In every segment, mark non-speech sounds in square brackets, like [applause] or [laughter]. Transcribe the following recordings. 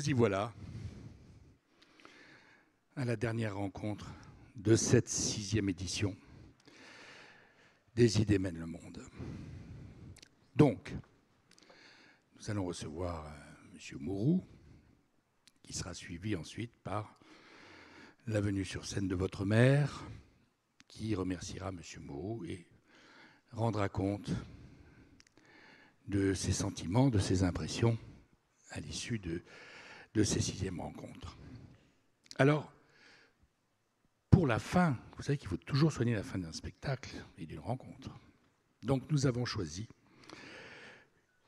Nous y voilà, à la dernière rencontre de cette sixième édition des idées mènent le monde. Donc, nous allons recevoir euh, M. Mourou, qui sera suivi ensuite par la venue sur scène de votre mère, qui remerciera M. Mourou et rendra compte de ses sentiments, de ses impressions à l'issue de, de ces sixièmes rencontres. Alors, pour la fin, vous savez qu'il faut toujours soigner la fin d'un spectacle et d'une rencontre. Donc nous avons choisi,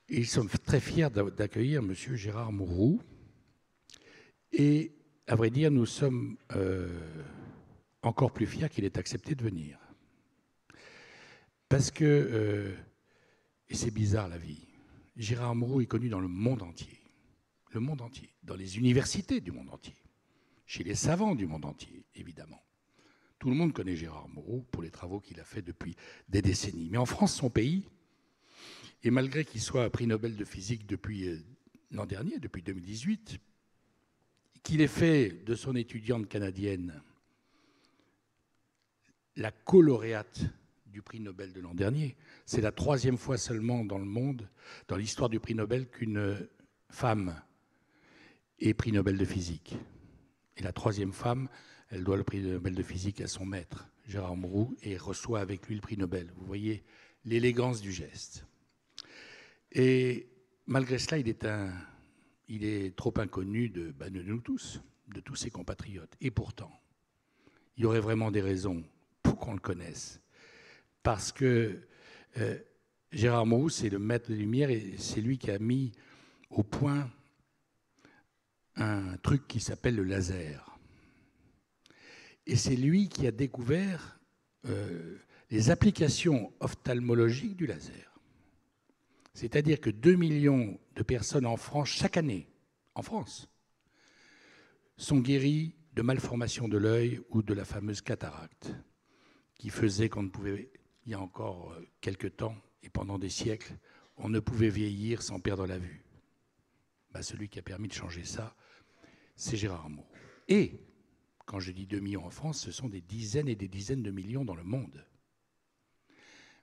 et nous sommes très fiers d'accueillir M. Gérard Mourou. Et à vrai dire, nous sommes euh, encore plus fiers qu'il ait accepté de venir. Parce que, euh, et c'est bizarre la vie, Gérard Moreau est connu dans le monde entier. Le monde entier. Dans les universités du monde entier. Chez les savants du monde entier, évidemment. Tout le monde connaît Gérard Moreau pour les travaux qu'il a faits depuis des décennies. Mais en France, son pays, et malgré qu'il soit prix Nobel de physique depuis euh, l'an dernier, depuis 2018, qu'il ait fait de son étudiante canadienne la colauréate du prix Nobel de l'an dernier. C'est la troisième fois seulement dans le monde, dans l'histoire du prix Nobel, qu'une femme est prix Nobel de physique. Et la troisième femme, elle doit le prix Nobel de physique à son maître, Gérard Mourou, et reçoit avec lui le prix Nobel. Vous voyez l'élégance du geste. Et malgré cela, il est, trop inconnu de, ben, de nous tous, de tous ses compatriotes. Et pourtant, il y aurait vraiment des raisons pour qu'on le connaisse parce que euh, Gérard Mourou, c'est le maître de lumière et c'est lui qui a mis au point un truc qui s'appelle le laser. Et c'est lui qui a découvert euh, les applications ophtalmologiques du laser. C'est-à-dire que 2 millions de personnes en France, chaque année, en France, sont guéries de malformations de l'œil ou de la fameuse cataracte, qui faisait qu'on ne pouvait il y a encore euh, quelques temps et pendant des siècles, on ne pouvait vieillir sans perdre la vue. Bah, celui qui a permis de changer ça, c'est Gérard Mourou. Et, quand je dis 2 millions en France, ce sont des dizaines et des dizaines de millions dans le monde.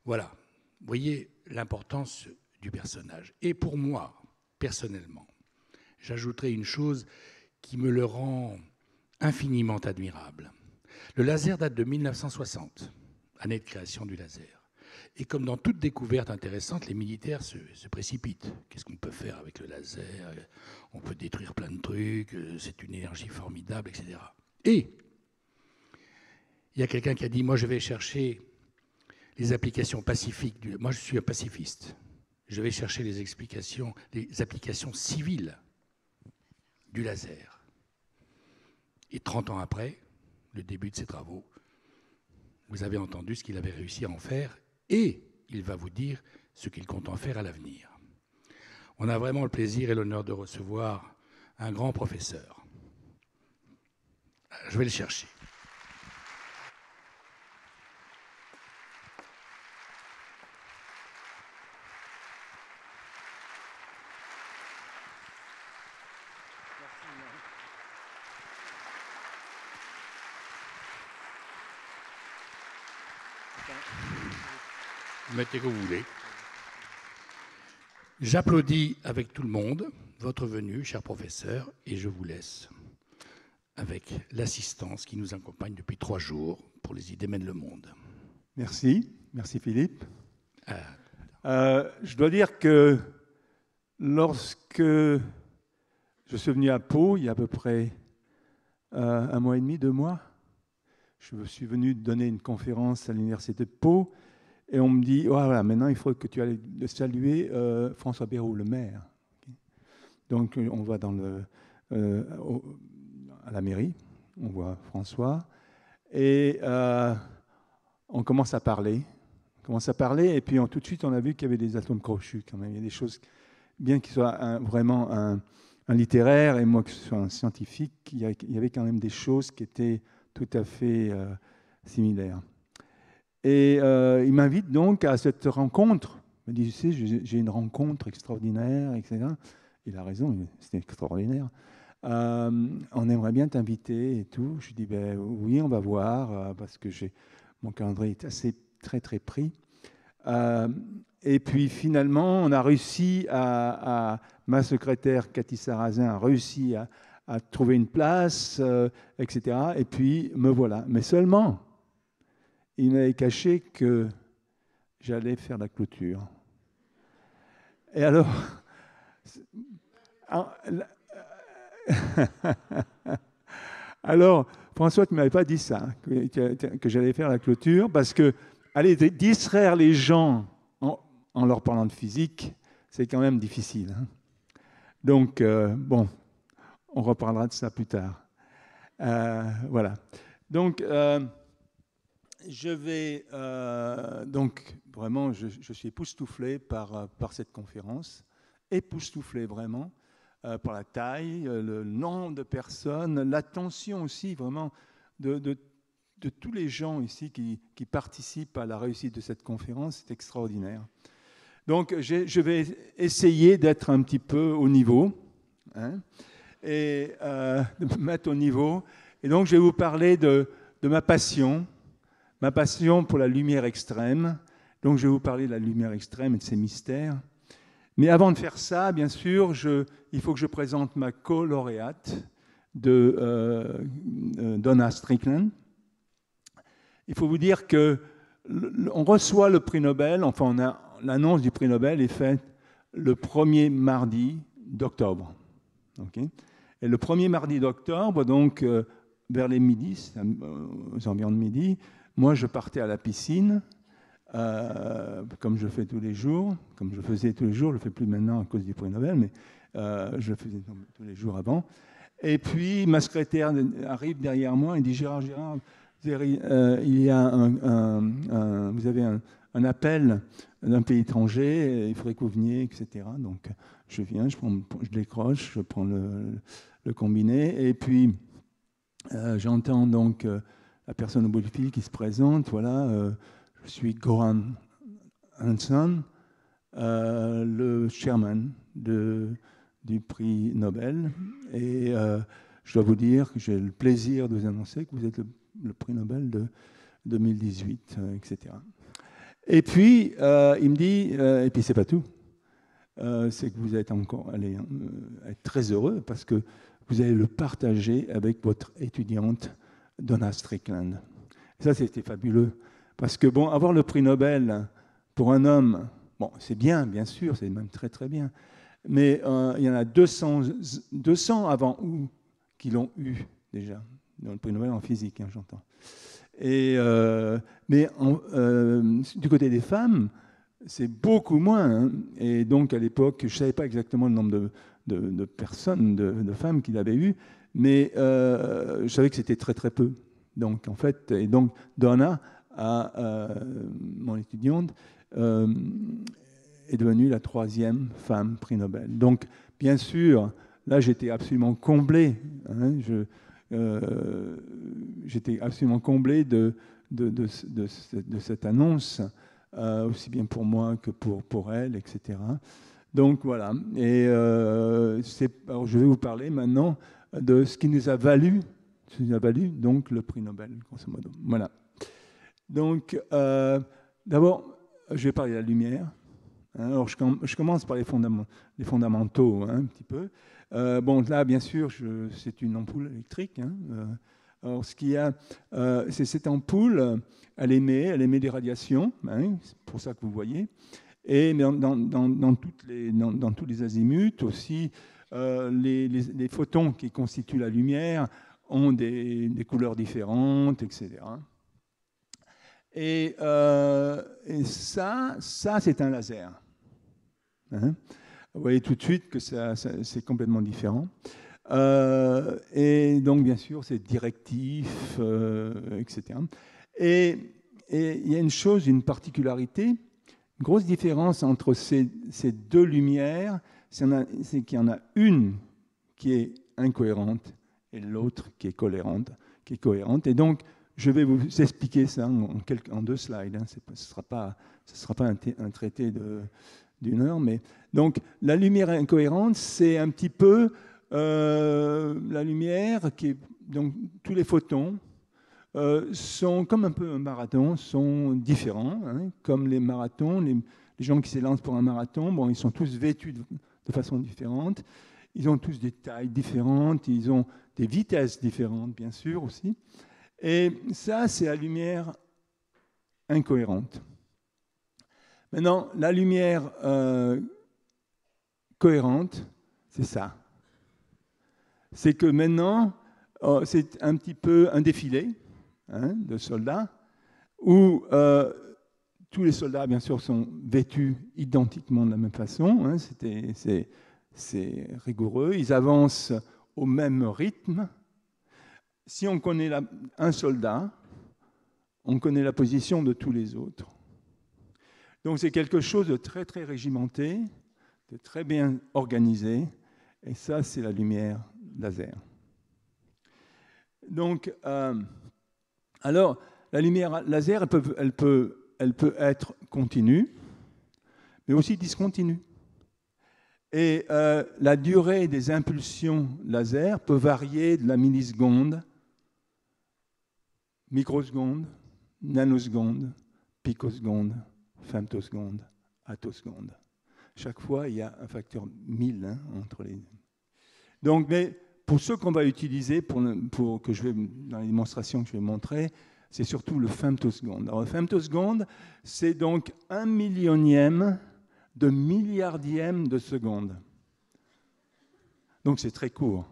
Voilà, vous voyez l'importance du personnage. Et pour moi, personnellement, j'ajouterai une chose qui me le rend infiniment admirable. Le laser date de 1960 année de création du laser. Et comme dans toute découverte intéressante, les militaires se, précipitent. Qu'est-ce qu'on peut faire avec le laser? On peut détruire plein de trucs, c'est une énergie formidable, etc. Et il y a quelqu'un qui a dit, moi je vais chercher les applications pacifiques. Du... Moi je suis un pacifiste. Je vais chercher les, explications, les applications civiles du laser. Et 30 ans après, le début de ses travaux, vous avez entendu ce qu'il avait réussi à en faire et il va vous dire ce qu'il compte en faire à l'avenir. On a vraiment le plaisir et l'honneur de recevoir un grand professeur. Je vais le chercher. Mettez que vous voulez. J'applaudis avec tout le monde votre venue, cher professeur, et je vous laisse avec l'assistance qui nous accompagne depuis trois jours pour les idées mènent le monde. Merci, merci Philippe. Ah. Euh, je dois dire que lorsque je suis venu à Pau, il y a à peu près euh, un mois et demi, deux mois, je suis venu donner une conférence à l'université de Pau et on me dit voilà, maintenant il faut que tu ailles saluer euh, François Béraud, le maire. Donc euh, on va euh, à la mairie, on voit François, et on commence à parler. On commence à parler, et puis tout de suite on a vu qu'il y avait des atomes crochus quand même. Il y a des choses, bien qu'il soit vraiment un, littéraire et moi que ce soit un scientifique, il y avait quand même des choses qui étaient tout à fait euh, similaire. Et euh, il m'invite donc à cette rencontre. Il me dit, tu sais, j'ai une rencontre extraordinaire, etc. il a raison, c'était extraordinaire. on aimerait bien t'inviter et tout. Je dis ben oui, on va voir parce que mon calendrier est assez très très pris. et puis finalement, on a réussi à, ma secrétaire Cathy Sarrazin a réussi à trouver une place, etc. Et puis me voilà. Mais seulement, il m'avait caché que j'allais faire la clôture. Et alors, [laughs] alors François, tu ne m'avais pas dit ça, que, j'allais faire la clôture, parce que aller distraire les gens en, leur parlant de physique, c'est quand même difficile. Hein. Donc, euh, bon, on reparlera de ça plus tard. Euh, voilà. Donc, euh, je vais euh, donc vraiment, je, suis époustouflé par, euh, par cette conférence, époustouflé vraiment euh, par la taille, le nombre de personnes, l'attention aussi vraiment de, tous les gens ici qui, participent à la réussite de cette conférence. C'est extraordinaire. Donc je vais essayer d'être un petit peu au niveau hein, et [laughs] de me mettre au niveau. Et donc je vais vous parler de ma passion ma passion pour la lumière extrême. Donc je vais vous parler de la lumière extrême et de ses mystères. Mais avant de faire ça, bien sûr, il faut que je présente ma co-lauréate de euh, euh, Donna Strickland. Il faut vous dire que on reçoit le prix Nobel, enfin l'annonce du prix Nobel est faite le premier mardi d'octobre. et le premier mardi d'octobre, donc euh, vers les midis, aux environs de midi, moi, je partais à la piscine, euh, comme je fais tous les jours, comme je faisais tous les jours, je ne le fais plus maintenant à cause du prix Nobel, mais euh, je le faisais tous les jours avant. Et puis, ma secrétaire arrive derrière moi et dit Gérard, Gérard, euh, il y a un, vous avez un, appel d'un pays étranger, il faudrait que vous veniez, etc. Donc, je viens, je, prends, je décroche, je prends le, le combiné, et puis j'entends donc la personne au bout du fil qui se présente. Voilà, euh, je suis Goran Hansson, euh, le chairman du prix Nobel. Et euh, je dois vous dire que j'ai le plaisir de vous annoncer que vous êtes le, prix Nobel de 2018, etc. Et puis, il me dit, et puis c'est pas tout, c'est que vous êtes encore très heureux parce que vous allez le partager avec votre étudiante Donna Strickland. Ça, c'était fabuleux. Parce que, bon, avoir le prix Nobel pour un homme, bon, c'est bien, bien sûr, c'est même très, très bien. Mais euh, il y en a 200, 200 avant où qui l'ont eu déjà, dans le prix Nobel en physique, hein, j'entends. Et, euh, mais euh, du côté des femmes, c'est beaucoup moins. Hein. Et donc, à l'époque, je ne savais pas exactement le nombre de, de, personnes, de, de femmes qu'il avait eu, mais euh, je savais que c'était très très peu. Donc en fait, et donc Donna, euh, mon étudiante, euh, est devenue la troisième femme prix Nobel. Donc bien sûr, là j'étais absolument comblé. Hein, j'étais absolument comblé de, cette annonce, aussi bien pour moi que pour, pour elle, etc. Donc voilà. Et je vais vous parler maintenant de ce qui nous a valu, nous a valu donc le prix Nobel. Voilà. Donc, euh, d'abord, je vais parler de la lumière. Hein. alors, je, commence par les, les fondamentaux, hein, un petit peu. Euh, bon, là, bien sûr, c'est une ampoule électrique. Hein, euh. alors, ce qu'il y a, c'est cette ampoule, elle émet, elle émet des radiations, c'est pour ça que vous voyez. Et dans, toutes les, dans, tous les azimuts aussi, euh, les, photons qui constituent la lumière ont des, couleurs différentes, etc. Euh, et, ça, ça c'est un laser. Hein. Vous voyez tout de suite que c'est complètement différent. Euh, et donc, bien sûr, c'est directif, etc. Et, il y a une chose, une particularité, grosse différence entre ces, deux lumières, c'est qu'il y en a une qui est incohérente et l'autre qui est cohérente. Et donc, je vais vous expliquer ça en, quelques, deux slides. Hein. Ce ne sera pas, un, traité d'une heure. Mais... Donc la lumière incohérente, c'est un petit peu euh, la lumière qui est... Donc tous les photons euh, sont comme un peu un marathon, sont différents. Hein, comme les marathons, les, gens qui s'élancent pour un marathon, bon, ils sont tous vêtus de, façon différente. Ils ont tous des tailles différentes, ils ont des vitesses différentes, bien sûr aussi. Et ça, c'est la lumière incohérente. Maintenant, la lumière euh, cohérente, c'est ça. C'est que maintenant, euh, c'est un petit peu un défilé hein, de soldats où euh, tous les soldats, bien sûr, sont vêtus identiquement de la même façon. Hein, c'est rigoureux. Ils avancent au même rythme. Si on connaît un soldat, on connaît la position de tous les autres. Donc c'est quelque chose de très très régimenté, de très bien organisé, et ça c'est la lumière laser. Donc, euh, alors la lumière laser, elle peut, être continue, mais aussi discontinue. Et euh, la durée des impulsions laser peut varier de la milliseconde, microseconde, nanoseconde, picoseconde, femtoseconde, attoseconde. Chaque fois, il y a un facteur 1000 hein, entre les deux. Donc, mais pour ceux qu'on va utiliser, pour, que je vais, dans les démonstrations que je vais montrer, c'est surtout le femtoseconde. Alors, le femtoseconde, c'est donc un millionième de milliardième de seconde. Donc c'est très court.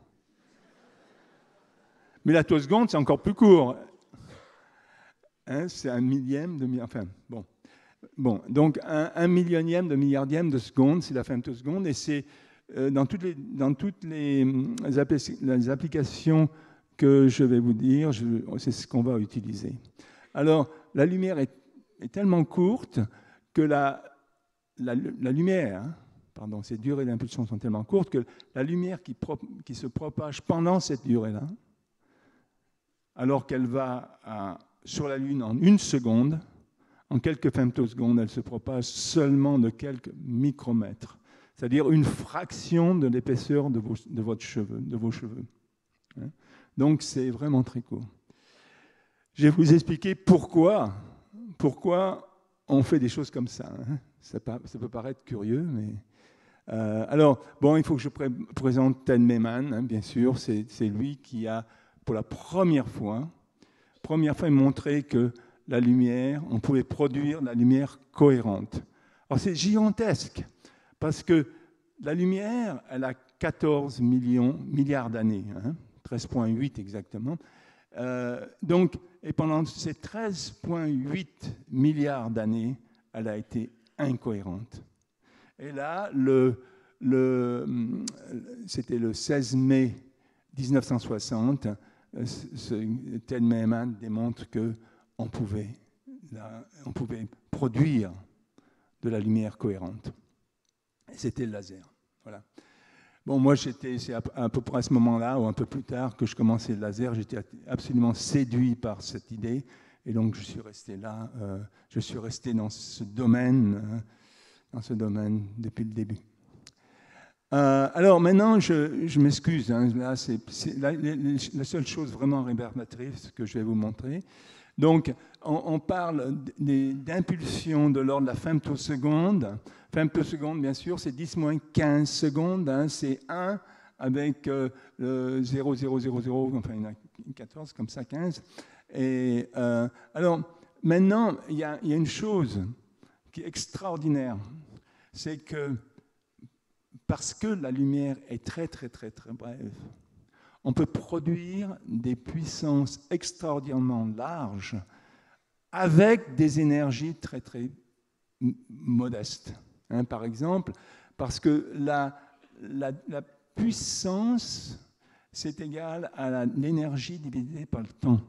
Mais la toseconde, c'est encore plus court. Hein, c'est un millième de enfin bon. Bon, donc un, millionième de milliardième de seconde, c'est la femtoseconde, et c'est dans toutes, les, dans toutes les, les, applications que je vais vous dire, c'est ce qu'on va utiliser. Alors, la lumière est, tellement courte que la, lumière, hein, pardon, ces durées d'impulsion sont tellement courtes que la lumière qui se propage pendant cette durée-là, alors qu'elle va sur la Lune en une seconde, en quelques femtosecondes, elle se propage seulement de quelques micromètres, c'est-à-dire une fraction de l'épaisseur de, vos, de, de cheveux. Hein. Donc c'est vraiment très court. Je vais vous expliquer pourquoi, on fait des choses comme ça. Hein. Ça, peut paraître curieux, mais... Euh, alors, bon, il faut que je présente Ted Meyman, hein, bien sûr. C'est lui qui a, pour la première fois, première fois montré que la lumière, on pouvait produire la lumière cohérente. Alors, c'est gigantesque, parce que la lumière, elle a 14 millions, milliards d'années, 13,8 hein, exactement. Euh, donc, et pendant ces 13,8 milliards d'années, elle a été incohérente. Et là, c'était le 16 mai 1960, Ted Meyman démontre qu'on pouvait, on pouvait produire de la lumière cohérente. C'était le laser. Voilà. Bon, moi, j'étais, c'est à, peu près à ce moment-là, ou un peu plus tard, que je commençais le laser. J'étais absolument séduit par cette idée. Et donc, je suis resté là, euh, je suis resté dans ce domaine, hein, dans ce domaine depuis le début. Euh, alors maintenant, je, m'excuse. Hein, là, c'est la, seule chose vraiment rébarbatrice que je vais vous montrer. Donc, on, parle d'impulsion de l'ordre de la femtoseconde. Femtoseconde, bien sûr, c'est 10 moins 15 secondes. Hein, c'est 1 avec euh, 0,000, enfin il y en a 14, comme ça, 15. Et euh, alors, maintenant, il y, a, une chose qui est extraordinaire, c'est que parce que la lumière est très, très, très, très brève, on peut produire des puissances extraordinairement larges avec des énergies très, très modestes. Hein, par exemple, parce que la, la, puissance, c'est égal à l'énergie divisée par le temps.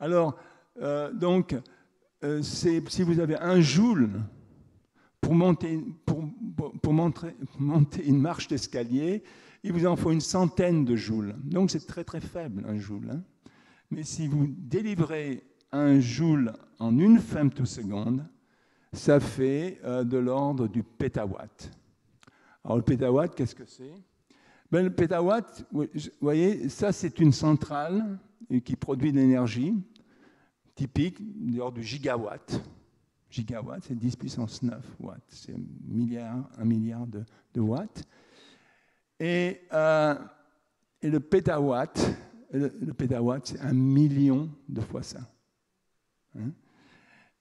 Alors, euh, donc, euh, si vous avez un joule pour monter, pour, pour monter, une marche d'escalier, il vous en faut une centaine de joules. Donc c'est très très faible un joule. Hein. Mais si vous délivrez un joule en une femtoseconde, ça fait de l'ordre du pétawatt. Alors le pétawatt, qu'est-ce que c'est? Ben, Le pétawatt, vous voyez, ça c'est une centrale qui produit de l'énergie typique de l'ordre du gigawatt. Gigawatt, c'est 10 puissance 9 watts, c'est un milliard, un milliard de, watts. Et, euh, et, le pétawatt, le, c'est un million de fois ça. Hein.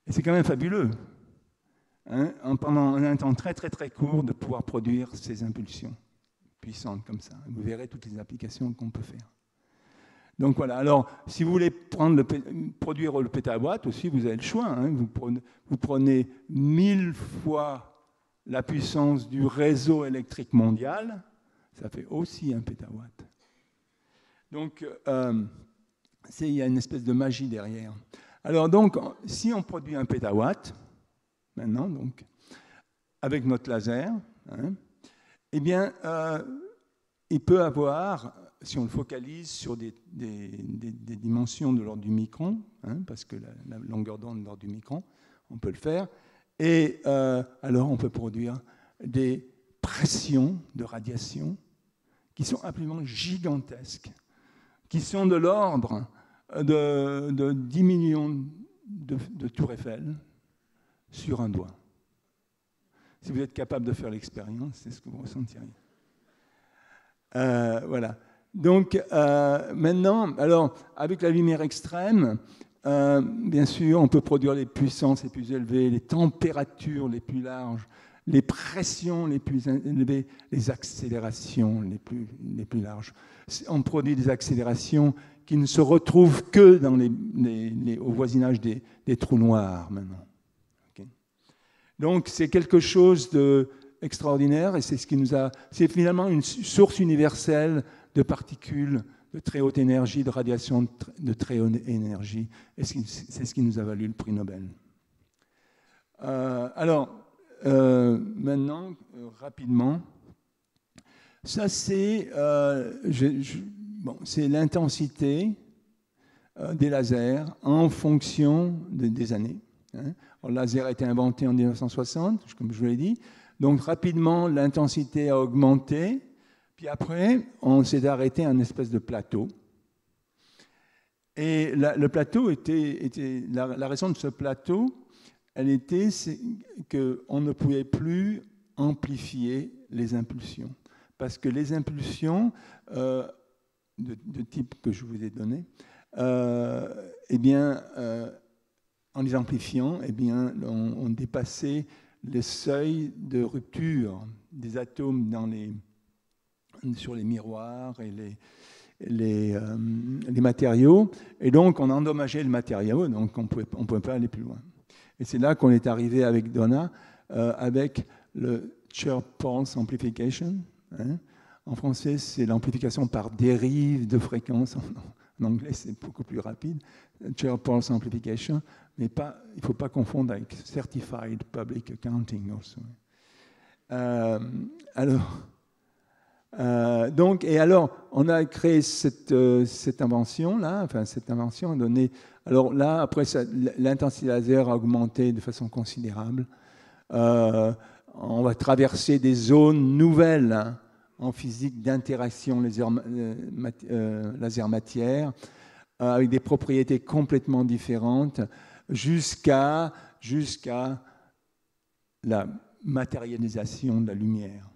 et c'est quand même fabuleux, hein, en, pendant un temps très très très court, de pouvoir produire ces impulsions puissantes comme ça. Vous verrez toutes les applications qu'on peut faire. Donc voilà, alors si vous voulez produire le pétawatt aussi, vous avez le choix. Hein. Vous prenez mille fois la puissance du réseau électrique mondial, ça fait aussi un pétawatt. Donc euh, il y a une espèce de magie derrière. Alors donc, si on produit un pétawatt, maintenant, donc, avec notre laser, hein, eh bien, euh, il peut avoir si on le focalise sur des, dimensions de l'ordre du micron, hein, parce que la, longueur d'onde de l'ordre du micron, on peut le faire, et euh, alors on peut produire des pressions de radiation qui sont absolument gigantesques, qui sont de l'ordre de, 10 millions de, tours Eiffel sur un doigt. Si vous êtes capable de faire l'expérience, c'est ce que vous ressentirez. Euh, voilà. Donc euh, maintenant, alors avec la lumière extrême, euh, bien sûr, on peut produire les puissances les plus élevées, les températures les plus larges, les pressions les plus élevées, les accélérations les plus, larges. On produit des accélérations qui ne se retrouvent que dans les, au voisinage des, trous noirs maintenant. Donc c'est quelque chose d'extraordinaire et c'est ce qui nous a. C'est finalement une source universelle de particules de très haute énergie, de radiation de très haute énergie. C'est ce qui nous a valu le prix Nobel. Euh, alors, euh, maintenant, euh, rapidement, ça c'est bon, l'intensité des lasers en fonction des années. Hein. le laser a été inventé en 1960, comme je vous l'ai dit. Donc rapidement, l'intensité a augmenté puis après, on s'est arrêté à un espèce de plateau. Et le plateau était, était la, raison de ce plateau, elle était qu'on ne pouvait plus amplifier les impulsions. Parce que les impulsions euh, de, type que je vous ai donné, euh, eh bien, euh, en les amplifiant, eh bien, on, dépassait les seuils de rupture des atomes sur les miroirs et les, matériaux. Et donc, on a endommagé le matériau, donc on ne pouvait pas aller plus loin. Et c'est là qu'on est arrivé avec Donna, euh, avec le Chirp Pulse Amplification. Hein. En français, c'est l'amplification par dérive de fréquence. En anglais, c'est beaucoup plus rapide. Chirp Pulse Amplification, mais il ne faut pas confondre avec Certified Public Accounting. Euh, alors, euh, donc, et alors, on a créé cette invention-là, enfin, cette invention a donné. Alors là, après, l'intensité laser a augmenté de façon considérable. Euh, on va traverser des zones nouvelles hein, en physique d'interaction laser-matière, avec des propriétés complètement différentes, jusqu'à jusqu'à la matérialisation de la lumière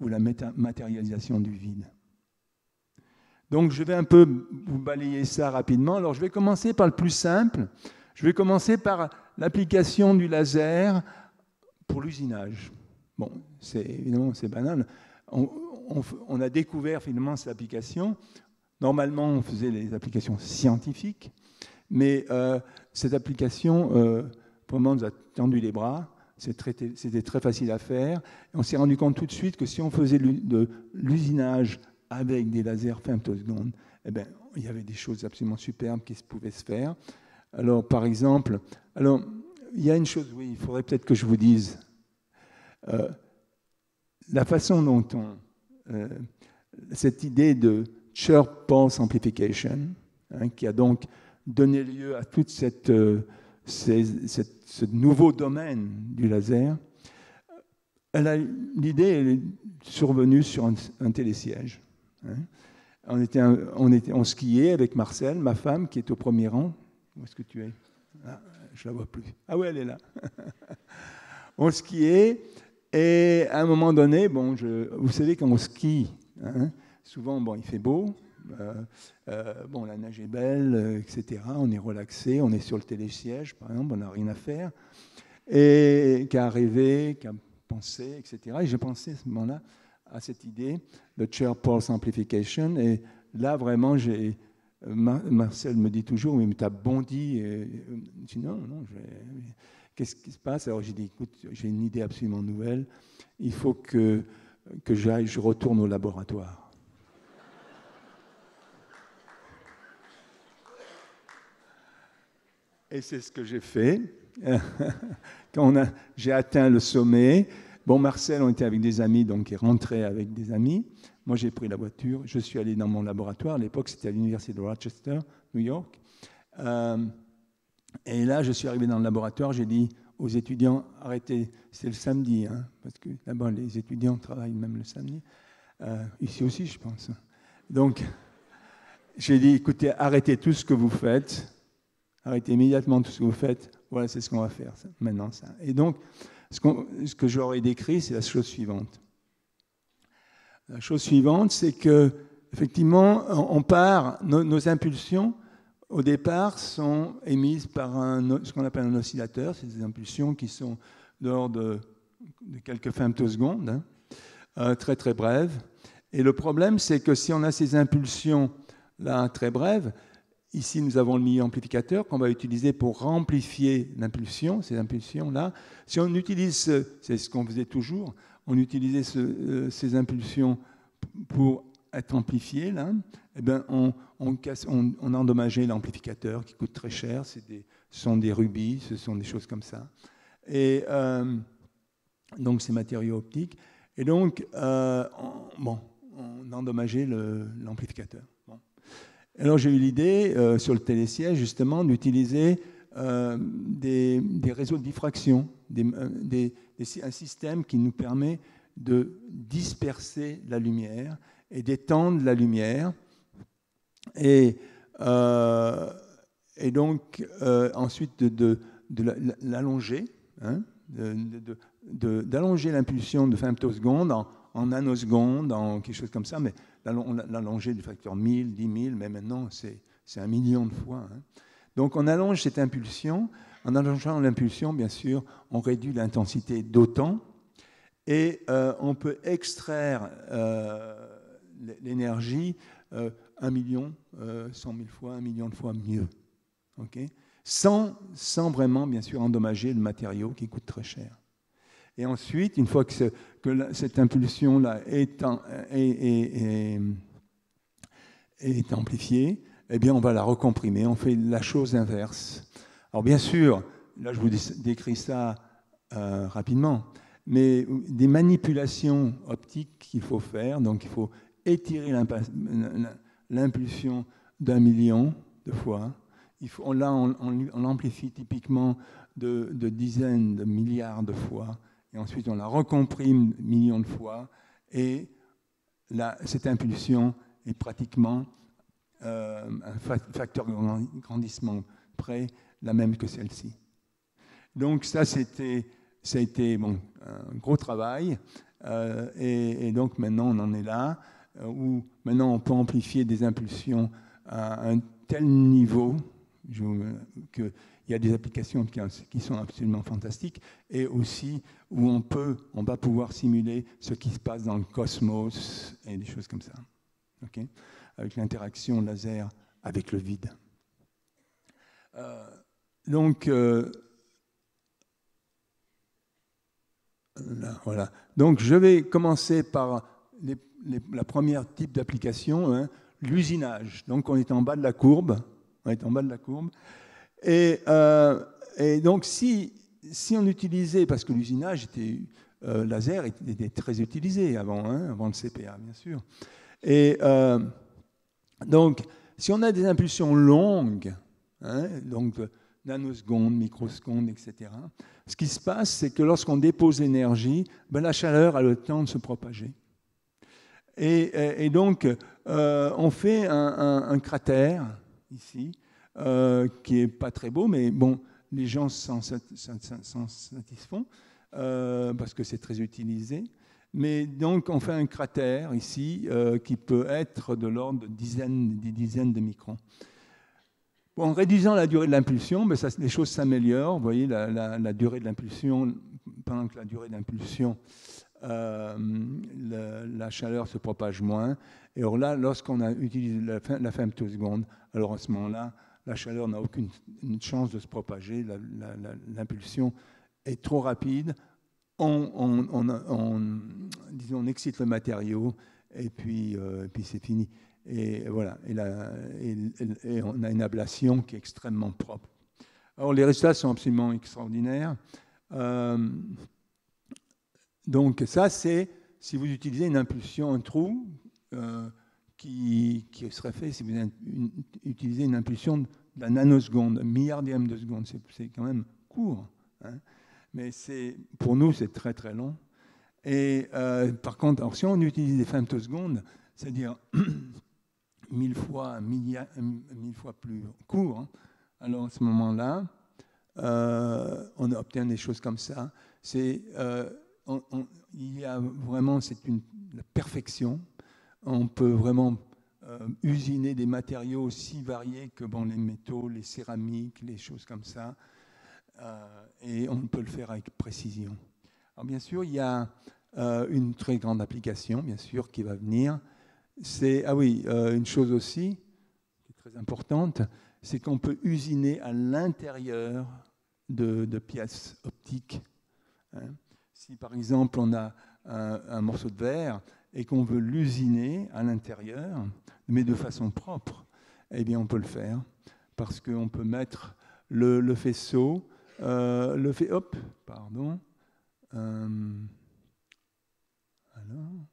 ou la matérialisation du vide. Donc je vais un peu vous balayer ça rapidement. Alors je vais commencer par le plus simple. Je vais commencer par l'application du laser pour l'usinage. Bon, c'est évidemment c'est banal. On, a découvert finalement cette application. Normalement, on faisait les applications scientifiques, mais euh, cette application, euh, moment, nous a tendu les bras. C'était très facile à faire. on s'est rendu compte tout de suite que si on faisait de l'usinage avec des lasers femtosecondes, eh ben, il y avait des choses absolument superbes qui pouvaient se faire. Alors, par exemple, alors, il y a une chose, oui, il faudrait peut-être que je vous dise. Euh, la façon dont on. Euh, cette idée de chirp pulse amplification, hein, qui a donc donné lieu à cette. Euh, ce nouveau domaine du laser, l'idée est survenue sur un, télésiège. Hein. On, était, on, était, on skiait avec Marcel, ma femme, qui est au premier rang. Où est-ce que tu es? Ah, Je la vois plus. Ah oui, elle est là. [laughs] on skiait et à un moment donné, bon, je, vous savez, quand on skie, hein, souvent, bon, il fait beau, euh, euh, bon, la neige est belle, euh, etc. On est relaxé, on est sur le télésiège, par exemple, on n'a rien à faire. Et qu'à rêver, qu'à penser, etc. Et j'ai pensé à ce moment-là à cette idée de chair pulse amplification. Et là, vraiment. Marcel me dit toujours, mais tu as bondi. Et, je dis non, non, qu'est-ce qui se passe? Alors j'ai dit, écoute, j'ai une idée absolument nouvelle. Il faut que, que j'aille, je retourne au laboratoire. Et c'est ce que j'ai fait. [laughs] Quand j'ai atteint le sommet, bon, Marcel, on était avec des amis, donc il est rentré avec des amis. Moi, j'ai pris la voiture, je suis allé dans mon laboratoire. À l'époque, c'était à l'université de Rochester, New York. Euh, et là, je suis arrivé dans le laboratoire, j'ai dit aux étudiants, arrêtez, c'est le samedi, hein, parce que là-bas, les étudiants travaillent même le samedi. Euh, ici aussi, je pense. Donc, j'ai dit, écoutez, arrêtez tout ce que vous faites arrêtez immédiatement tout ce que vous faites. Voilà, c'est ce qu'on va faire maintenant. Et donc, ce, que j'aurais décrit, c'est la chose suivante. La chose suivante, c'est que effectivement, on part, nos, impulsions, au départ, sont émises par ce qu'on appelle un oscillateur. C'est des impulsions qui sont de l'ordre de, quelques femtosecondes, hein, euh, très très brèves. Et le problème, c'est que si on a ces impulsions là très brèves, Ici, nous avons le milieu amplificateur qu'on va utiliser pour amplifier l'impulsion, ces impulsions-là. Si on utilise, c'est ce qu'on faisait toujours, on utilisait euh, ces impulsions pour être amplifiées, là, eh bien, on, on, l'amplificateur qui coûte très cher. Ce sont des rubis, ce sont des choses comme ça. Et euh, donc, ces matériaux optiques. Et donc, euh, on, bon, on endommageait l'amplificateur. Alors j'ai eu l'idée, euh, sur le télésiège, justement, d'utiliser euh, des, réseaux de diffraction, euh, un système qui nous permet de disperser la lumière et d'étendre la lumière. Et, et donc, ensuite, de, l'allonger, hein, d'allonger l'impulsion de femtosecondes en, en nanosecondes, en quelque chose comme ça, mais on l'a allongé du facteur 1000, 10 000, mais maintenant c'est un million de fois. Hein. Donc on allonge cette impulsion. En allongeant l'impulsion, bien sûr, on réduit l'intensité d'autant et euh, on peut extraire euh, l'énergie euh, un million, cent mille fois, un million de fois mieux. sans, sans vraiment, bien sûr, endommager le matériau qui coûte très cher. Et ensuite, une fois que, cette impulsion-là est, amplifiée, eh bien, on va la recomprimer. On fait la chose inverse. Alors, bien sûr, là, je vous décris ça euh, rapidement, mais des manipulations optiques qu'il faut faire. Donc, il faut étirer l'impulsion d'un million de fois. Là, on, l'amplifie typiquement de dizaines de milliards de fois et ensuite on la recomprime millions de fois, et cette impulsion est pratiquement euh, un facteur de grandissement près la même que celle-ci. Donc ça, c'était, ça a été un gros travail, euh, et, donc maintenant on en est là, euh, où maintenant on peut amplifier des impulsions à un tel niveau que il y a des applications qui sont absolument fantastiques et aussi où on peut, on va pouvoir simuler ce qui se passe dans le cosmos et des choses comme ça, avec l'interaction laser avec le vide. Euh, donc, euh, voilà. Donc, je vais commencer par la première type d'application, hein, l'usinage. Donc, on est en bas de la courbe. On est en bas de la courbe. Euh, et, donc, si, on utilisait, parce que l'usinage était, euh, laser était, très utilisé avant, hein, avant le CPA, bien sûr. Et donc, si on a des impulsions longues, hein, donc nanosecondes, microsecondes, etc. Ce qui se passe, c'est que lorsqu'on dépose l'énergie, ben, la chaleur a le temps de se propager. Et, donc, euh, on fait un, cratère ici, euh, qui n'est pas très beau, mais bon, les gens s'en satisfont euh, parce que c'est très utilisé. Mais donc, on fait un cratère ici qui peut être de l'ordre de dizaines, des dizaines de microns. en réduisant la durée de l'impulsion, ben, les choses s'améliorent. Vous voyez, la, la durée de l'impulsion, pendant que la durée d'impulsion euh, la chaleur se propage moins. Et alors là, lorsqu'on a utilisé la, la femtoseconde, alors à ce moment-là, la chaleur n'a aucune chance de se propager, l'impulsion est trop rapide, on, excite le matériau et puis, euh, c'est fini. Et voilà, et, on a une ablation qui est extrêmement propre. Alors les résultats sont absolument extraordinaires. Euh, donc ça, c'est si vous utilisez une impulsion, un trou, euh, qui, serait fait si vous utilisez une impulsion d'un nanoseconde, un milliardième de seconde. C'est quand même court. Hein. Mais pour nous, c'est très très long. Et euh, par contre, si on utilise des femtosecondes, c'est-à-dire [clears throat] mille fois, mille fois plus court, alors à ce moment-là, euh, on obtient des choses comme ça. C'est il y a vraiment, une la perfection. On peut vraiment euh, usiner des matériaux aussi variés que bon, les métaux, les céramiques, les choses comme ça. Euh, et on peut le faire avec précision. Alors bien sûr, il y a euh, une très grande application, bien sûr, qui va venir. C'est, ah oui, une chose aussi, qui est très importante, c'est qu'on peut usiner à l'intérieur de, pièces optiques. Hein. Si par exemple on a un, morceau de verre et qu'on veut l'usiner à l'intérieur, mais de façon propre, eh bien on peut le faire parce qu'on peut mettre le, faisceau, euh, le fait, hop, pardon, euh, alors,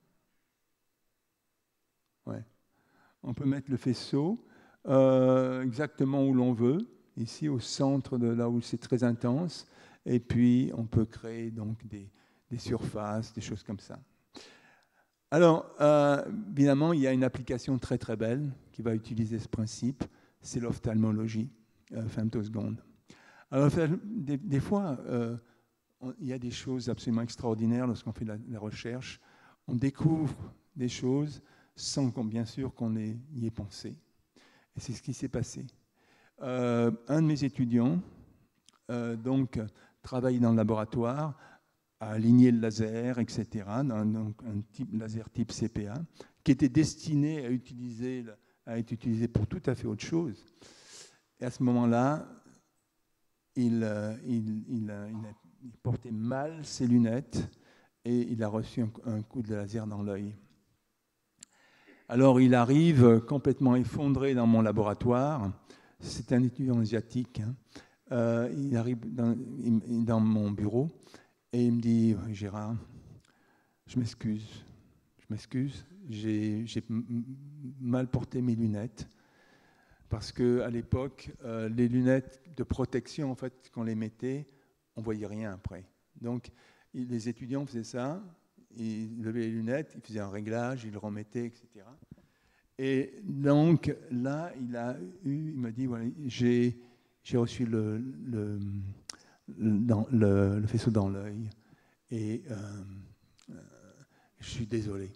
ouais, on peut mettre le faisceau euh, exactement où l'on veut, ici au centre de là où c'est très intense, et puis, on peut créer donc des, surfaces, des choses comme ça. Alors, euh, évidemment, il y a une application très très belle qui va utiliser ce principe, c'est l'ophtalmologie euh, femtoseconde. Alors, des, fois, euh, il y a des choses absolument extraordinaires lorsqu'on fait la, la, recherche. On découvre des choses sans qu'on, bien sûr qu'on y ait pensé. Et c'est ce qui s'est passé. un de mes étudiants, donc, travailler dans le laboratoire, à aligner le laser, etc., donc un type, laser type CPA, qui était destiné à, être utilisé pour tout à fait autre chose. Et à ce moment-là, il, euh, il, portait mal ses lunettes et il a reçu un, coup de laser dans l'œil. Alors il arrive complètement effondré dans mon laboratoire. C'est un étudiant asiatique. Hein. Euh, il arrive dans, mon bureau et il me dit Gérard, je m'excuse, je m'excuse, j'ai mal porté mes lunettes parce qu'à l'époque, euh, les lunettes de protection, en fait, quand on les mettait, on voyait rien après. Donc, les étudiants faisaient ça, ils levaient les lunettes, ils faisaient un réglage, ils le remettaient, etc. Et donc là, il m'a dit j'ai reçu le, le, faisceau dans l'œil et euh, euh, je suis désolé.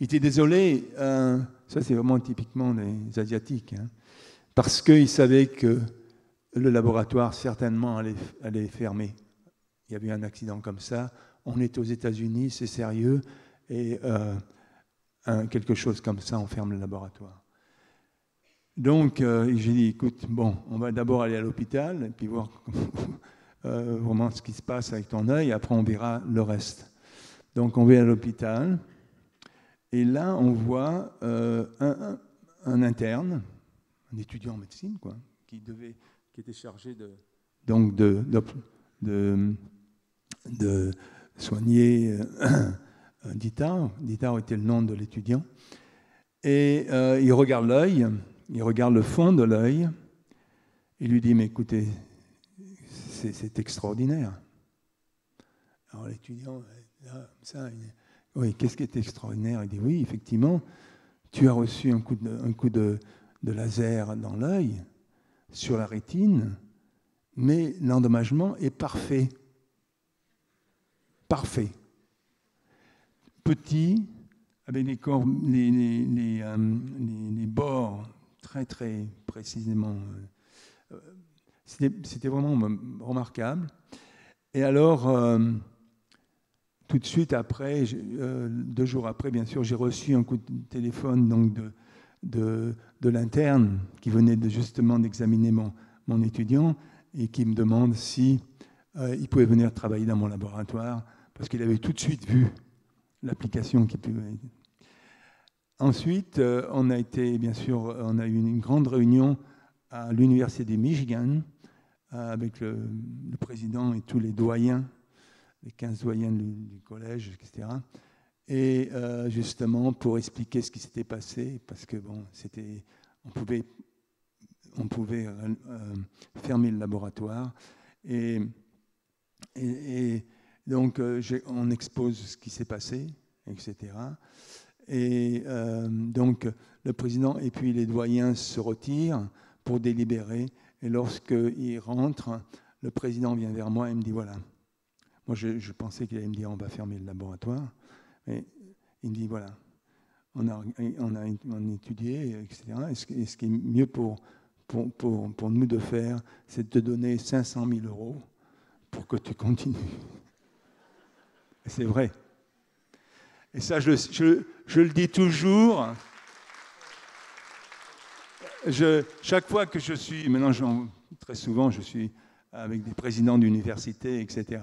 Il était désolé, euh, ça c'est vraiment typiquement des Asiatiques, hein, parce qu'il savait que le laboratoire certainement allait, allait fermer. Il y avait un accident comme ça, on est aux États-Unis, c'est sérieux, et quelque chose comme ça, on ferme le laboratoire. Donc, euh, j'ai dit, écoute, bon, on va d'abord aller à l'hôpital et puis voir [laughs] euh, vraiment ce qui se passe avec ton œil, après on verra le reste. Donc, on va à l'hôpital et là, on voit euh, un, interne, un étudiant en médecine, quoi, qui, devait, qui était chargé de, donc de, de, de, soigner [coughs] Ditar. Ditar était le nom de l'étudiant. Et il regarde l'œil il regarde le fond de l'œil et lui dit, mais écoutez, c'est extraordinaire. Alors l'étudiant, ça, oui, qu'est-ce qui est extraordinaire? Il dit oui, effectivement, tu as reçu un coup de, laser dans l'œil, sur la rétine, mais l'endommagement est parfait. Parfait. Petit, avec les, corps, les, euh, les, bords très très précisément. Euh, c'était vraiment remarquable. Et alors, euh, tout de suite après, deux jours après, bien sûr, j'ai reçu un coup de téléphone donc de, de, l'interne qui venait justement d'examiner mon, mon, étudiant et qui me demande si il pouvait venir travailler dans mon laboratoire parce qu'il avait tout de suite vu l'application qui pouvait Ensuite, euh, on a été, bien sûr, on a eu une grande réunion à l'Université du Michigan euh, avec le, président et tous les doyens, les 15 doyens du, collège, etc. Et euh, justement pour expliquer ce qui s'était passé, parce que bon, c'était, on pouvait, on pouvait fermer le laboratoire. Et, et donc, on expose ce qui s'est passé, etc. Et euh, donc, le président et puis les doyens se retirent pour délibérer. Et lorsqu'il rentre, le président vient vers moi et me dit voilà. Moi, je, pensais qu'il allait me dire on va fermer le laboratoire. Mais il me dit voilà, on a, on a, étudié, etc. Et ce, qui est mieux pour, pour, pour, pour nous de faire, c'est de te donner 500 000 euros pour que tu continues. C'est vrai. Et ça, je, je, le dis toujours. Chaque fois que je suis, maintenant très souvent, je suis avec des présidents d'université, etc.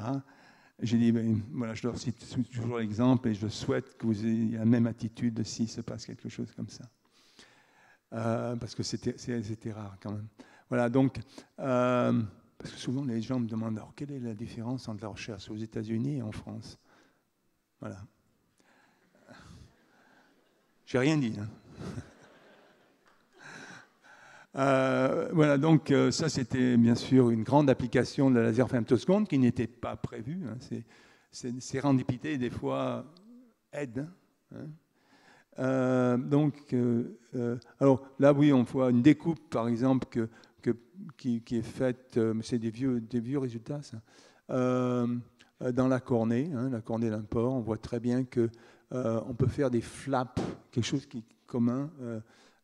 J'ai dit, ben, voilà, je leur cite toujours l'exemple et je souhaite que vous ayez la même attitude s'il se passe quelque chose comme ça. Euh, parce que c'était rare quand même. Voilà, donc, euh, parce que souvent les gens me demandent alors quelle est la différence entre la recherche aux États-Unis et en France? Voilà. J'ai rien dit. Hein. Euh, voilà, donc euh, ça c'était bien sûr une grande application de la laser femtoseconde qui n'était pas prévue. Hein. C'est, sérendipité des fois aide. Hein. Euh, donc, alors là oui, on voit une découpe par exemple qui, est faite, c'est des vieux, des vieux résultats ça, dans la cornée, la cornée d'un porc. On voit très bien que on peut faire des flaps, quelque chose qui est commun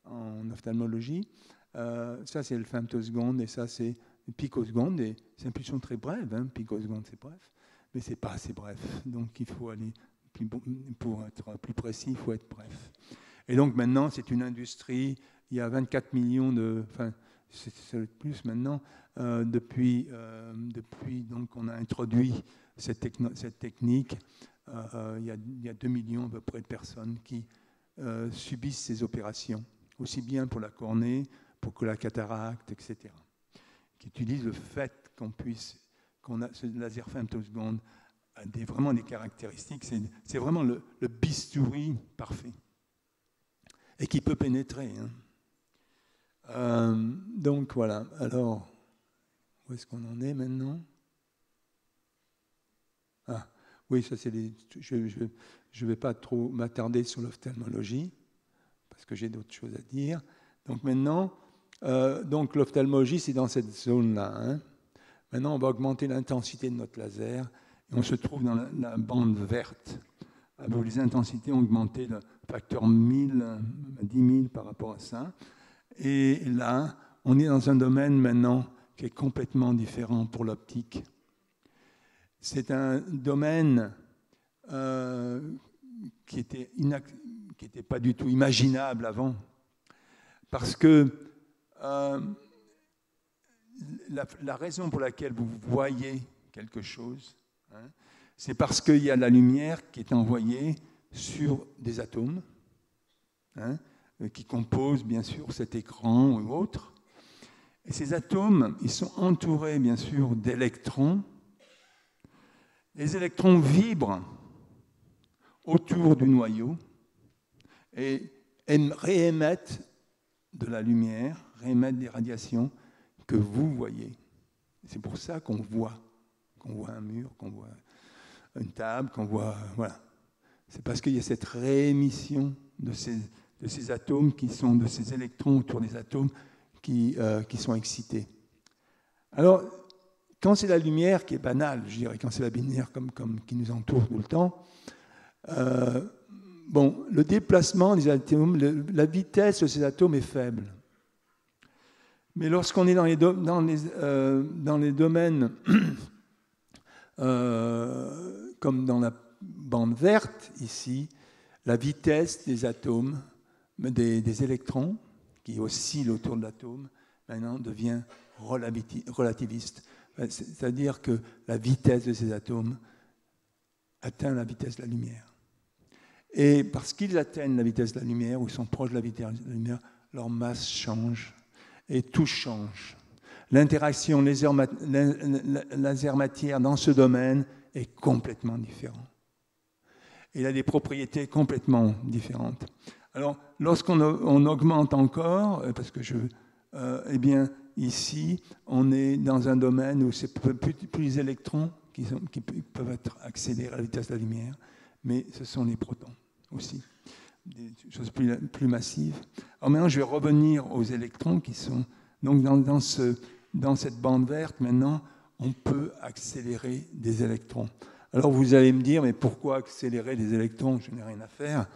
en ophtalmologie. Euh, ça, c'est le femtoseconde et ça, c'est le picoseconde. Et c'est une pulsion très brève, hein, picoseconde, c'est bref, mais c'est pas assez bref. Donc, il faut aller, pour être plus précis, il faut être bref. Et donc, maintenant, c'est une industrie. Il y a 24 millions de. Enfin, c'est plus maintenant. depuis, depuis donc, on a introduit cette, technique euh, il, y a, il, 2 millions à peu près de personnes qui euh, subissent ces opérations, aussi bien pour la cornée, pour que la cataracte, etc. Qui utilisent le fait qu'on puisse, qu'on a ce laser femtoseconde a des, vraiment des caractéristiques, c'est vraiment le, bistouri parfait et qui peut pénétrer. Hein. Euh, donc voilà, alors, où est-ce qu'on en est maintenant? Ah. Oui, ça c'est je ne vais pas trop m'attarder sur l'ophtalmologie, parce que j'ai d'autres choses à dire. Donc maintenant, euh, donc l'ophtalmologie, c'est dans cette zone-là. Hein. Maintenant, on va augmenter l'intensité de notre laser, et on se trouve dans la, bande verte. Ah, les intensités ont augmenté de facteur 1000, 10 000 par rapport à ça. Et là, on est dans un domaine maintenant qui est complètement différent pour l'optique c'est un domaine euh, qui n'était était pas du tout imaginable avant, parce que euh, la, raison pour laquelle vous voyez quelque chose, hein, c'est parce qu'il y a la lumière qui est envoyée sur des atomes, hein, qui composent bien sûr cet écran ou autre. Et ces atomes, ils sont entourés bien sûr d'électrons les électrons vibrent autour du noyau et réémettent de la lumière, réémettent des radiations que vous voyez. C'est pour ça qu'on voit, qu'on voit un mur, qu'on voit une table, qu'on voit. Voilà. C'est parce qu'il y a cette réémission de ces, de ces atomes qui sont, de ces électrons autour des atomes qui, euh, qui sont excités. Alors, quand c'est la lumière qui est banale, je dirais, quand c'est la lumière comme, comme, qui nous entoure tout le temps, euh, bon, le déplacement des atomes, la vitesse de ces atomes est faible. Mais lorsqu'on est dans les, dans, les, euh, dans les, domaines [clears throat] euh, comme dans la bande verte ici, la vitesse des atomes, des, des électrons qui oscillent autour de l'atome, maintenant devient relativiste. C'est-à-dire que la vitesse de ces atomes atteint la vitesse de la lumière. Et parce qu'ils atteignent la vitesse de la lumière, ou sont proches de la vitesse de la lumière, leur masse change et tout change. L'interaction laser-matière dans ce domaine est complètement différente. Il a des propriétés complètement différentes. Alors, lorsqu'on augmente encore, euh, parce que je, euh, eh bien, ici, on est dans un domaine où c'est plus, plus les électrons qui, peuvent être accélérés à la vitesse de la lumière, mais ce sont les protons aussi, des choses plus, plus massives. Alors maintenant, je vais revenir aux électrons qui sont donc dans, dans, ce, dans cette bande verte. Maintenant, on peut accélérer des électrons. Alors vous allez me dire, mais pourquoi accélérer des électrons? Je n'ai rien à faire.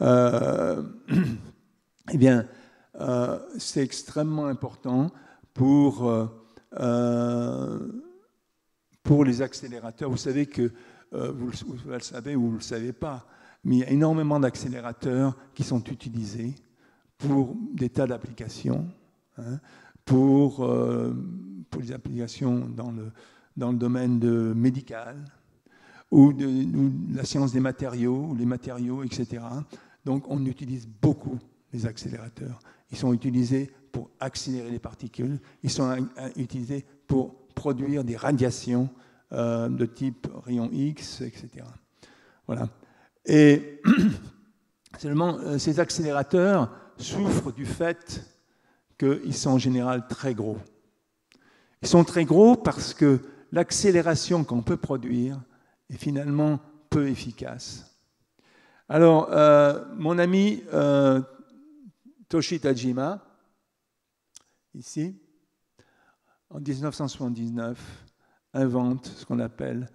Euh, [clears throat] eh bien, euh, c'est extrêmement important pour, euh, pour les accélérateurs. Vous savez que, vous, le savez ou vous ne le savez pas, mais il y a énormément d'accélérateurs qui sont utilisés pour des tas d'applications, hein, pour, pour les applications dans le, domaine de médical ou de, la science des matériaux, les matériaux, etc. Donc on utilise beaucoup les accélérateurs. Ils sont utilisés pour accélérer les particules, ils sont utilisés pour produire des radiations euh, de type rayon X, etc. Voilà. Et [clears throat] seulement, euh, ces accélérateurs souffrent du fait qu'ils sont en général très gros. Ils sont très gros parce que l'accélération qu'on peut produire est finalement peu efficace. Alors, euh, mon ami euh, Toshi Tajima, ici, en 1979, invente ce qu'on appelle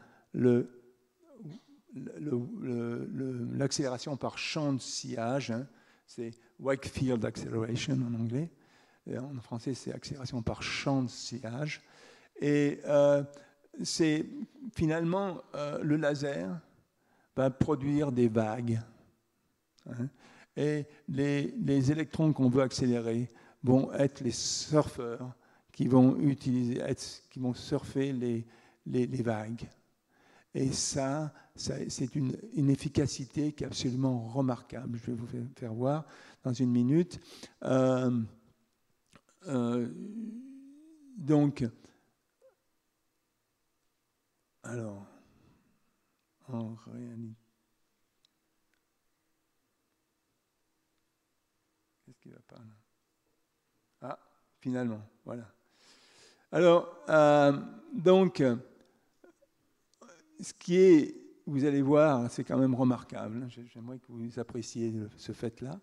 l'accélération par champ de sillage. Hein. C'est Wakefield Acceleration en anglais. En français, c'est accélération par champ de sillage. Et euh, c'est finalement le laser va produire des vagues. Hein. et les, électrons qu'on veut accélérer vont être les surfeurs qui vont, utiliser, qui vont surfer les, vagues. Et ça c'est une, efficacité qui est absolument remarquable. Je vais vous faire voir dans une minute. Euh, euh, donc, alors, en réalité, qu'est-ce qui va pas là? Ah, finalement, voilà. Alors, euh, donc, ce qui est, vous allez voir, c'est quand même remarquable. Hein, j'aimerais que vous appréciez ce fait-là.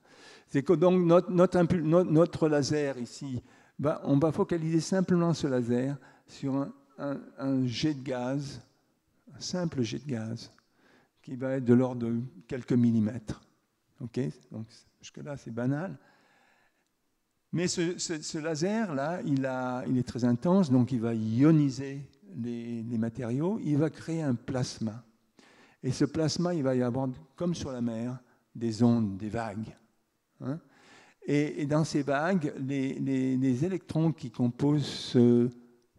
C'est que donc notre, laser ici, bah, on va focaliser simplement ce laser sur un, jet de gaz un simple jet de gaz qui va être de l'ordre de quelques millimètres. Ok jusque-là, c'est banal. Mais ce, laser-là, il, est très intense, donc il va ioniser les, matériaux, il va créer un plasma. Et ce plasma, il va y avoir, comme sur la mer, des ondes, des vagues. Hein et, dans ces vagues, les, électrons qui composent ce,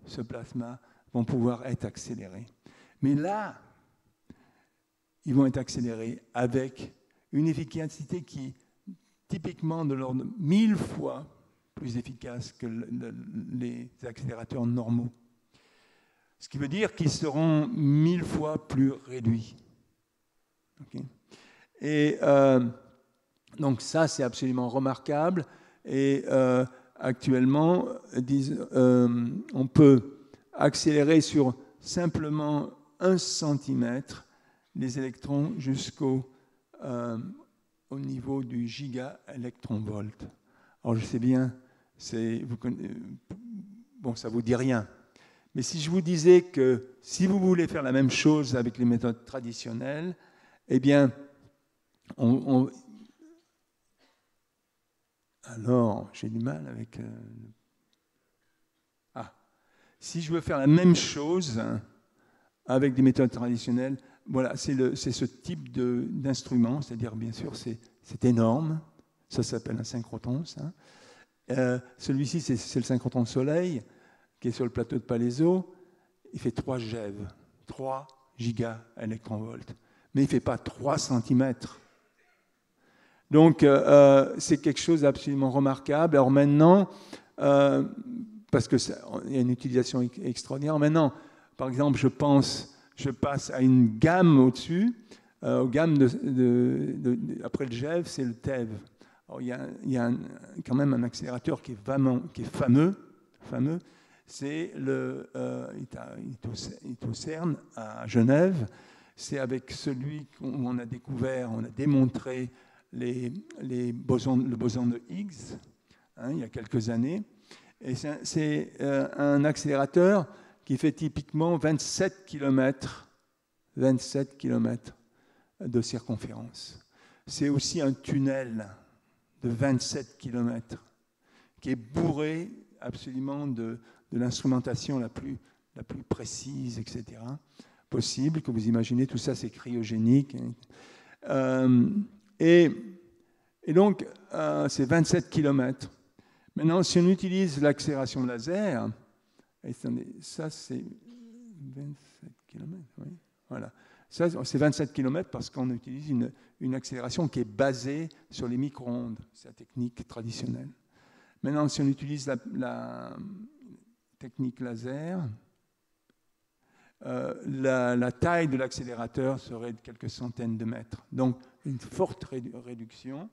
ce plasma vont pouvoir être accélérés. Mais là, ils vont être accélérés avec une efficacité qui est typiquement de l'ordre mille fois plus efficace que les accélérateurs normaux. Ce qui veut dire qu'ils seront mille fois plus réduits. Et euh, donc ça, c'est absolument remarquable. Et euh, actuellement, euh, on peut accélérer sur simplement un centimètre les électrons jusqu'au au niveau du giga volt Alors je sais bien, vous bon, ça vous dit rien. Mais si je vous disais que si vous voulez faire la même chose avec les méthodes traditionnelles, eh bien, alors j'ai du mal avec. Euh, ah, si je veux faire la même chose avec des méthodes traditionnelles, voilà, c'est ce type d'instrument, c'est-à-dire bien sûr c'est énorme, ça s'appelle un synchrotron. Euh, celui-ci c'est le synchrotron Soleil qui est sur le plateau de Palaiso, il fait 3 GeV, 3 giga électronvolts, mais il ne fait pas 3 cm. Donc euh, euh, c'est quelque chose d'absolument remarquable. Alors maintenant, parce qu'il y a une utilisation extraordinaire, maintenant, par exemple, je pense je passe à une gamme au-dessus. Euh, aux gammes de, après le GEV, c'est le TEV. il y a, quand même un accélérateur qui est, vraiment, qui est fameux. fameux c'est le euh, au CERN à Genève. C'est avec celui où on a découvert, on a démontré les, les bosons, le boson de Higgs hein, il y a quelques années. Et c'est euh, un accélérateur qui fait typiquement 27 km, 27 km de circonférence. C'est aussi un tunnel de 27 km qui est bourré absolument de, l'instrumentation la plus, la plus précise, etc. possible, que vous imaginez, tout ça c'est cryogénique. Hein. Euh, et, et, donc, euh, c'est 27 km. Maintenant, si on utilise l'accélération laser, ça, c'est 27 km. Voilà. Ça, c'est 27 km parce qu'on utilise une, une, accélération qui est basée sur les micro-ondes. C'est la technique traditionnelle. Maintenant, si on utilise la, technique laser, euh, la, taille de l'accélérateur serait de quelques centaines de mètres. Donc, une forte réduction.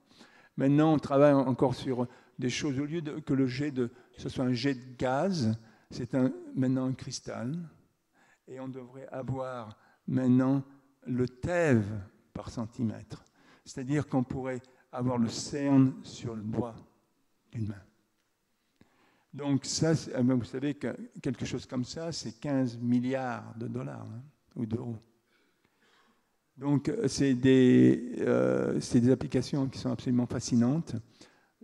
Maintenant, on travaille encore sur des choses, au lieu que le jet de, ce soit un jet de gaz, c'est maintenant un cristal, et on devrait avoir maintenant le TEV par centimètre. C'est-à-dire qu'on pourrait avoir le CERN sur le doigt d'une main. Donc ça, euh, vous savez que quelque chose comme ça, c'est 15 milliards de dollars hein, ou d'euros. Donc euh, c'est des, euh, applications qui sont absolument fascinantes.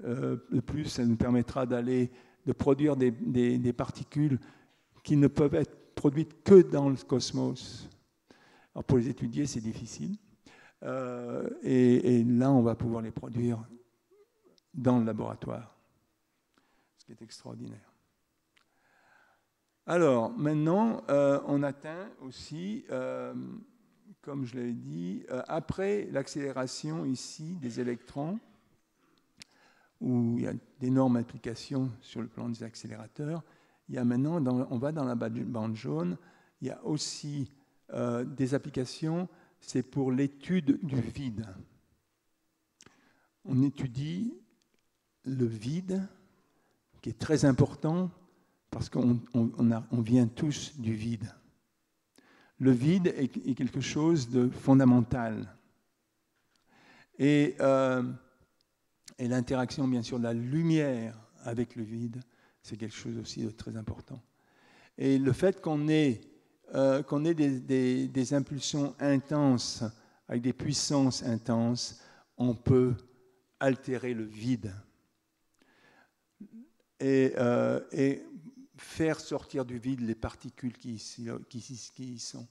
Euh, de plus, ça nous permettra d'aller de produire des, particules qui ne peuvent être produites que dans le cosmos. Alors pour les étudier, c'est difficile. Euh, et, là, on va pouvoir les produire dans le laboratoire, est extraordinaire. Alors, maintenant, euh, on atteint aussi, euh, comme je l'avais dit, après l'accélération ici des électrons, où il y a d'énormes applications sur le plan des accélérateurs. Il y a maintenant, on va dans la bande jaune, il y a aussi euh, des applications, c'est pour l'étude du vide. On étudie le vide, qui est très important parce qu'on vient tous du vide. Le vide est, quelque chose de fondamental. Et euh, et l'interaction, bien sûr, de la lumière avec le vide, c'est quelque chose aussi de très important. Et le fait qu'on ait, euh, ait des, impulsions intenses, avec des puissances intenses, on peut altérer le vide et, euh, et faire sortir du vide les particules qui, y sont.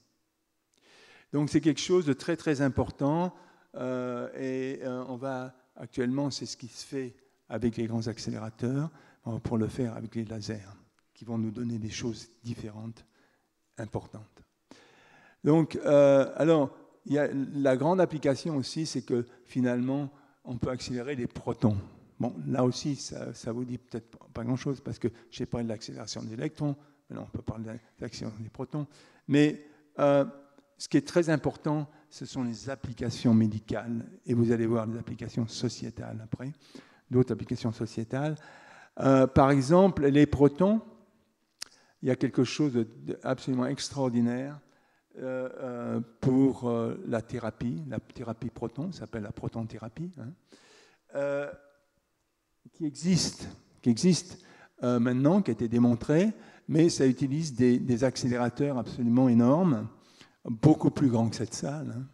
Donc c'est quelque chose de très très important euh, et on va Actuellement, c'est ce qui se fait avec les grands accélérateurs. pour le faire avec les lasers, qui vont nous donner des choses différentes, importantes. Donc, euh, alors, la grande application aussi, c'est que finalement, on peut accélérer les protons. Bon, là aussi, ça, ne vous dit peut-être pas grand-chose parce que j'ai parlé de l'accélération des électrons, maintenant on peut parler de l'accélération des protons. Mais euh, ce qui est très important, ce sont les applications médicales. Et vous allez voir les applications sociétales après, d'autres applications sociétales. Euh, par exemple, les protons, il y a quelque chose d'absolument extraordinaire euh, pour la thérapie, la thérapie proton, ça s'appelle la protonthérapie, hein, qui existe, qui existe maintenant, qui a été démontré, mais ça utilise des, accélérateurs absolument énormes, beaucoup plus grands que cette salle. Hein.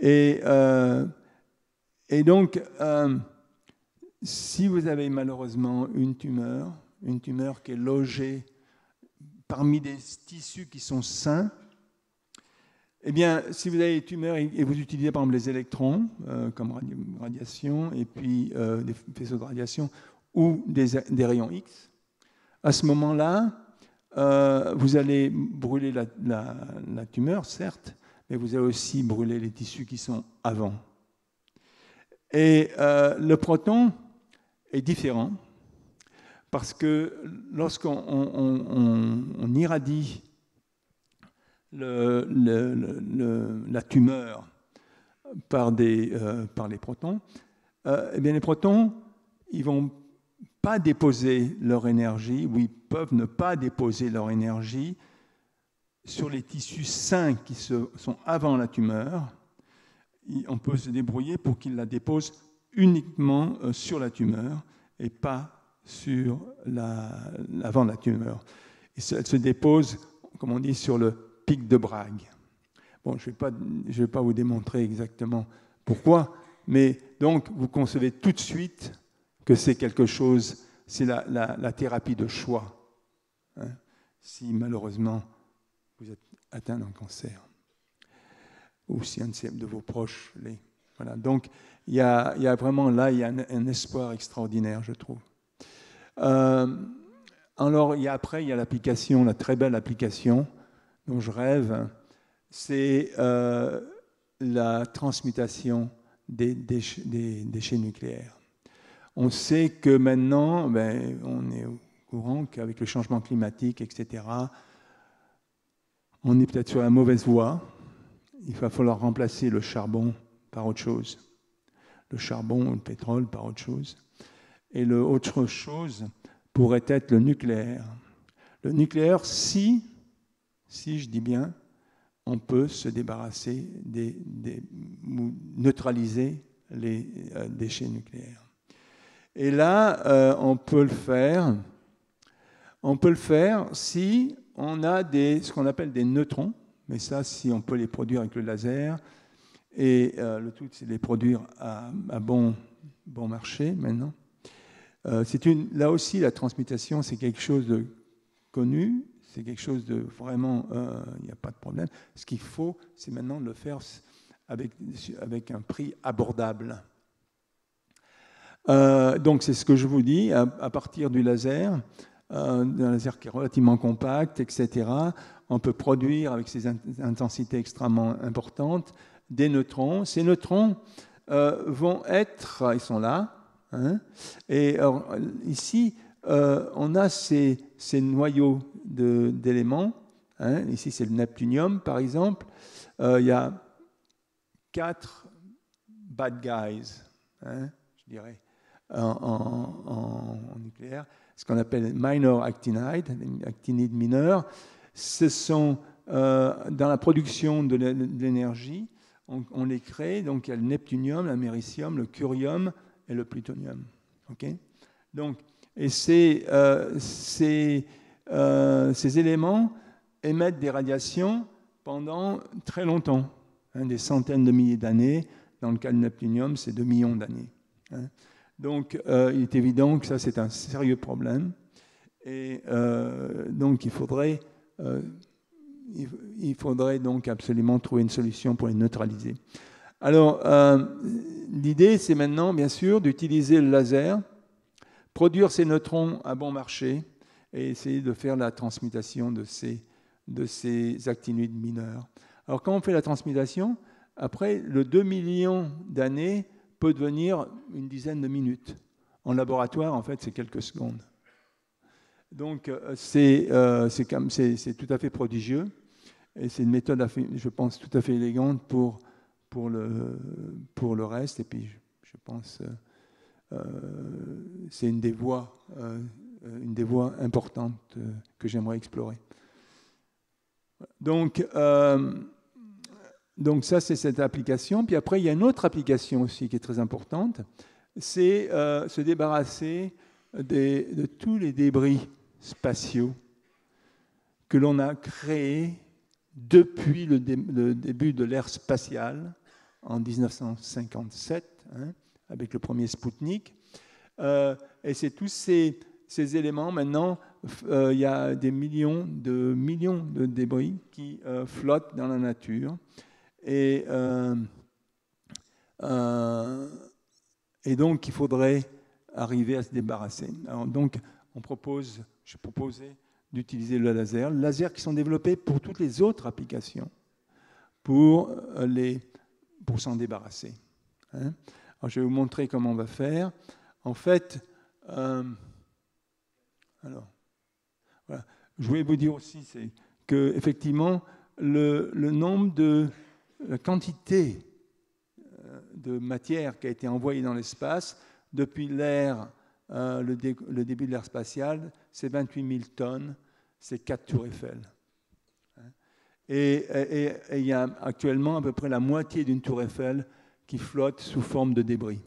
Et, et donc, si vous avez malheureusement une tumeur, une tumeur qui est logée parmi des tissus qui sont sains, eh bien, si vous avez des tumeurs et vous utilisez par exemple les électrons euh, comme radiation et puis euh, des faisceaux de radiation ou des, rayons X, à ce moment-là, euh, vous allez brûler la, la, tumeur, certes, mais vous allez aussi brûler les tissus qui sont avant. Et le proton est différent parce que lorsqu'on irradie la tumeur par, euh, les protons, euh, eh bien les protons, ils vont pas déposer leur énergie, ou ils peuvent ne pas déposer leur énergie sur les tissus sains qui sont avant la tumeur. On peut se débrouiller pour qu'ils la déposent uniquement euh, sur la tumeur et pas sur la, avant la tumeur. Elle se dépose, comme on dit, sur le pic de Bragg. Bon, je ne vais, pas, vous démontrer exactement pourquoi, mais donc vous concevez tout de suite que c'est quelque chose, c'est la, la, thérapie de choix. Hein, si malheureusement vous êtes atteint d'un cancer, ou si un de vos proches l'est. Voilà. Donc il y, a, il y, a, vraiment là, il y a un, espoir extraordinaire, je trouve. Euh, alors, il y a, après, il y a l'application, la très belle application dont je rêve, c'est euh, la transmutation des déchets, nucléaires. On sait que maintenant, ben, on est au courant qu'avec le changement climatique, etc., on est peut-être sur la mauvaise voie. Il va falloir remplacer le charbon par autre chose. Le charbon ou le pétrole par autre chose. Et l'autre chose pourrait être le nucléaire. Le nucléaire, si si je dis bien, on peut se débarrasser, des, neutraliser les euh, déchets nucléaires. Et là, euh, on peut le faire. On peut le faire si on a des, ce qu'on appelle des neutrons, mais ça, si on peut les produire avec le laser, et euh, le tout, c'est les produire à, bon, bon marché maintenant. c'est une, là aussi, la transmutation, c'est quelque chose de connu, c'est quelque chose de vraiment, euh, il n'y a pas de problème. Ce qu'il faut, c'est maintenant de le faire avec, avec un prix abordable. Euh, donc c'est ce que je vous dis, à, partir du laser, euh, un laser qui est relativement compact, etc., on peut produire avec ces intensités extrêmement importantes des neutrons. Ces neutrons vont être, ils sont là, hein, et ici, on a ces, noyaux d'éléments. Hein. Ici, c'est le neptunium, par exemple. Euh, il y a quatre bad guys, hein, je dirais, en, nucléaire, ce qu'on appelle minor actinide, actinide mineur. Ce sont, euh, dans la production de l'énergie, on, les crée, donc il y a le neptunium, l'américium, le curium et le plutonium. donc, et c'est euh, euh, ces éléments émettent des radiations pendant très longtemps, hein, des centaines de milliers d'années. Dans le cas du neptunium, c'est 2 millions d'années. Hein. Donc, euh, il est évident que ça, c'est un sérieux problème. Et donc, il faudrait, il faudrait donc absolument trouver une solution pour les neutraliser. Alors, l'idée, c'est maintenant, bien sûr, d'utiliser le laser, produire ces neutrons à bon marché, et essayer de faire la transmutation de ces, de ces actinoïdes mineurs. Alors quand on fait la transmutation, après, le 2 millions d'années peut devenir une dizaine de minutes. En laboratoire, en fait, c'est quelques secondes. Donc euh, euh, c'est tout à fait prodigieux et c'est une méthode, je pense, tout à fait élégante pour, pour, le, pour le reste. Et puis, je pense, euh, c'est une des voies une des voies importantes que j'aimerais explorer. Donc, donc ça, c'est cette application. Puis après, il y a une autre application aussi qui est très importante, c'est se débarrasser de tous les débris spatiaux que l'on a créés depuis le, début de l'ère spatiale en 1957, hein, avec le premier Spoutnik. Euh, et c'est tous ces, éléments, maintenant, euh, il y a des millions de, millions de débris qui euh, flottent dans la nature. Et, donc, il faudrait arriver à se débarrasser. donc, on propose, je proposais d'utiliser le laser, le laser qui sont développés pour toutes les autres applications, pour, les, pour s'en débarrasser. Hein. Je vais vous montrer comment on va faire. En fait, euh, alors, voilà. je voulais vous dire aussi que effectivement le, le, nombre de la quantité euh, de matière qui a été envoyée dans l'espace depuis l'ère euh, le, début de l'ère spatiale, c'est 28 000 tonnes, c'est 4 tours Eiffel. Et, il y a actuellement à peu près la moitié d'une tour Eiffel qui flotte sous forme de débris.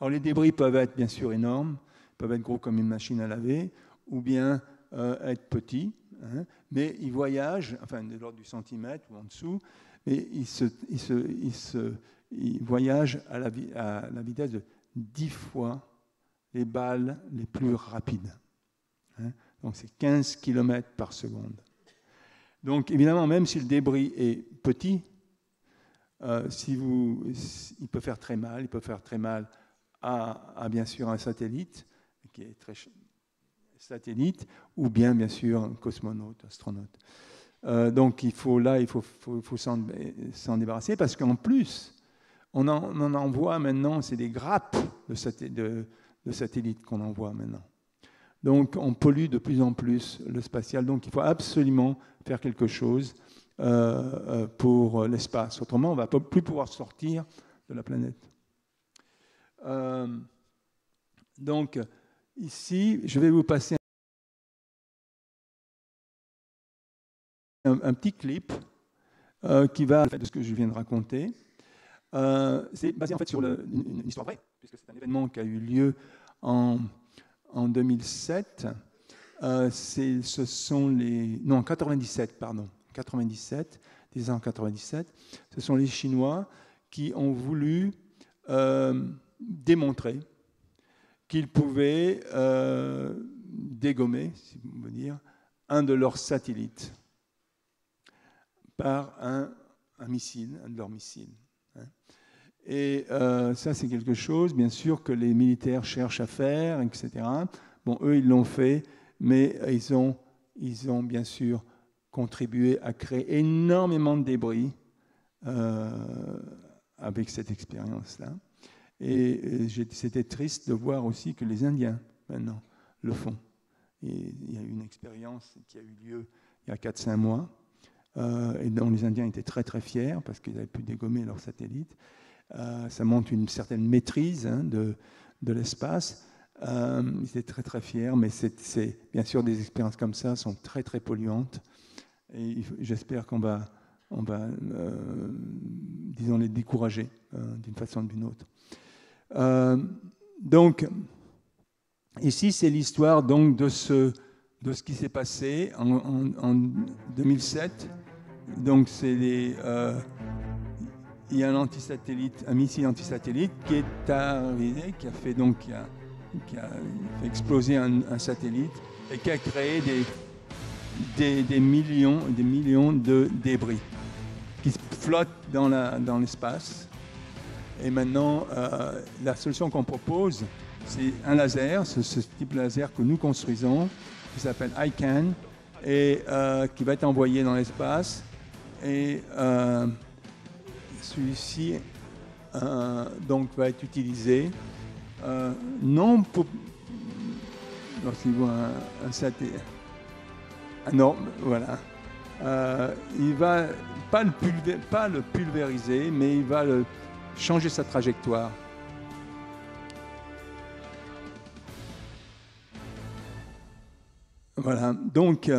Alors les débris peuvent être bien sûr énormes, peuvent être gros comme une machine à laver, ou bien euh, être petits, hein, mais ils voyagent, enfin de l'ordre du centimètre ou en dessous, mais ils, se, ils, se, ils, se, ils voyagent à la, à la vitesse de 10 fois les balles les plus rapides. Hein. Donc c'est 15 km par seconde. Donc évidemment, même si le débris est petit, euh, si vous, il peut faire très mal. Il peut faire très mal à, bien sûr un satellite satellite, ou bien bien sûr un cosmonaute, astronaute. Euh, donc il faut là, il faut, s'en débarrasser parce qu'en plus, on en, on envoie maintenant, c'est des grappes de, de satellites qu'on envoie maintenant. Donc on pollue de plus en plus le spatial, donc il faut absolument faire quelque chose euh, euh, pour l'espace. Autrement, on ne va plus pouvoir sortir de la planète. Euh, donc ici, je vais vous passer un, petit clip qui va de ce que je viens de raconter. c'est basé en fait sur une, histoire vraie, puisque c'est un événement qui a eu lieu en, en 2007. Euh, ce sont les. Non, en 97, pardon. 97, 97. Ce sont les Chinois qui ont voulu euh, démontrer qu'ils pouvaient euh, dégommer, si vous voulez dire, un de leurs satellites par un, missile, un de leurs missiles. Et euh, ça, c'est quelque chose, bien sûr, que les militaires cherchent à faire, etc. Bon, eux, ils l'ont fait, mais ils ont, ils ont bien sûr contribué à créer énormément de débris euh, avec cette expérience-là. Et c'était triste de voir aussi que les Indiens, maintenant, le font. Il y a eu une expérience qui a eu lieu il y a 4-5 mois, euh, et dont les Indiens étaient très très fiers parce qu'ils avaient pu dégommer leurs satellites. Euh, ça montre une certaine maîtrise hein, de, l'espace. Ils étaient très très fiers, mais c'est bien sûr des expériences comme ça sont très très polluantes. Et j'espère qu'on va, on va euh, disons, les décourager d'une façon ou d'une autre. donc, ici, c'est l'histoire donc de ce, de ce qui s'est passé en, en, en, 2007. Donc, c'est les il y a un antisatellite, un missile antisatellite qui est arrivé, qui a fait donc qui a fait exploser un, satellite et qui a créé des, des, millions, des millions de débris qui flottent dans, l'espace. Et maintenant, euh, la solution qu'on propose, c'est un laser, ce, type de laser que nous construisons, qui s'appelle ICANN, et euh, qui va être envoyé dans l'espace. Et euh, celui-ci donc va être utilisé non pour lorsqu'il voit un satellite. Non, voilà. Euh, il va pas le, pulvériser, mais il va le changer sa trajectoire. voilà, donc,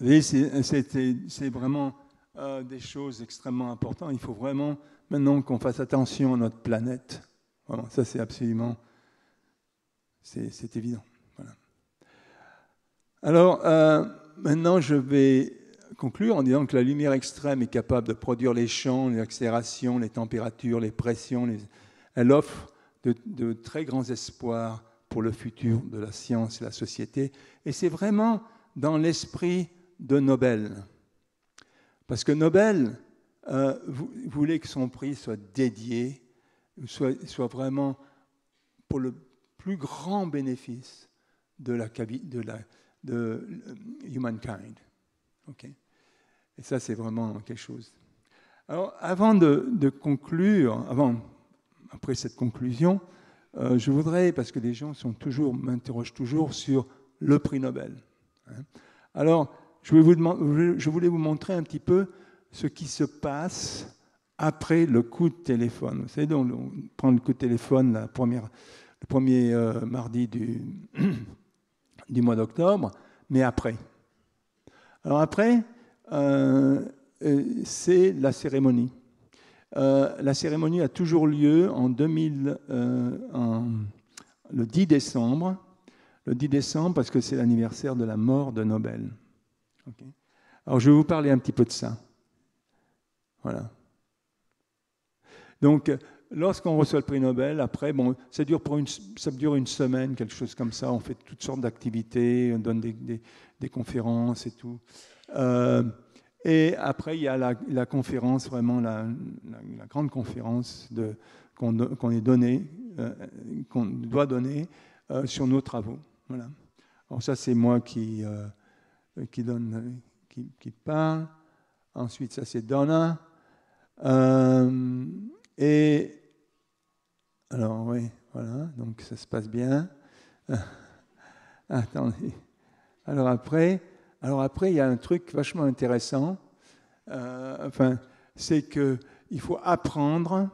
c'est vraiment des choses extrêmement importantes. Il faut vraiment maintenant qu'on fasse attention à notre planète. ça, c'est absolument, c'est évident. Alors, maintenant, je vais conclure en disant que la lumière extrême est capable de produire les champs, les accélérations, les températures, les pressions. Elle offre de, très grands espoirs pour le futur de la science et la société. Et c'est vraiment dans l'esprit de Nobel. Parce que Nobel euh, voulait que son prix soit dédié, soit, soit, vraiment pour le plus grand bénéfice de la, de la de humankind. Et ça, c'est vraiment quelque chose. Alors, avant de, conclure, avant, après cette conclusion, euh, je voudrais, parce que les gens sont toujours, m'interrogent toujours sur le prix Nobel. Hein. Alors, je, voulais vous montrer un petit peu ce qui se passe après le coup de téléphone. Vous savez, on prend le coup de téléphone le premier euh, mardi du, [clears throat] du mois d'octobre, mais après. Alors après, euh, euh, c'est la cérémonie. Euh, la cérémonie a toujours lieu en 2000, le 10 décembre. Le 10 décembre parce que c'est l'anniversaire de la mort de Nobel. Alors je vais vous parler un petit peu de ça. Voilà. Donc, lorsqu'on reçoit le prix Nobel, après, bon, ça dure, une, semaine, quelque chose comme ça. On fait toutes sortes d'activités, on donne des, conférences et tout. Euh, et après, il y a la, conférence, vraiment la, grande conférence qu'on est donné, euh, qu'on doit donner euh, sur nos travaux. Voilà. Alors ça, c'est moi qui, qui, qui, parle. Ensuite, ça, c'est Donna. Et alors, oui, voilà, donc ça se passe bien. [laughs] Attendez. Alors après, alors après, il y a un truc vachement intéressant. Euh, enfin, c'est qu'il faut apprendre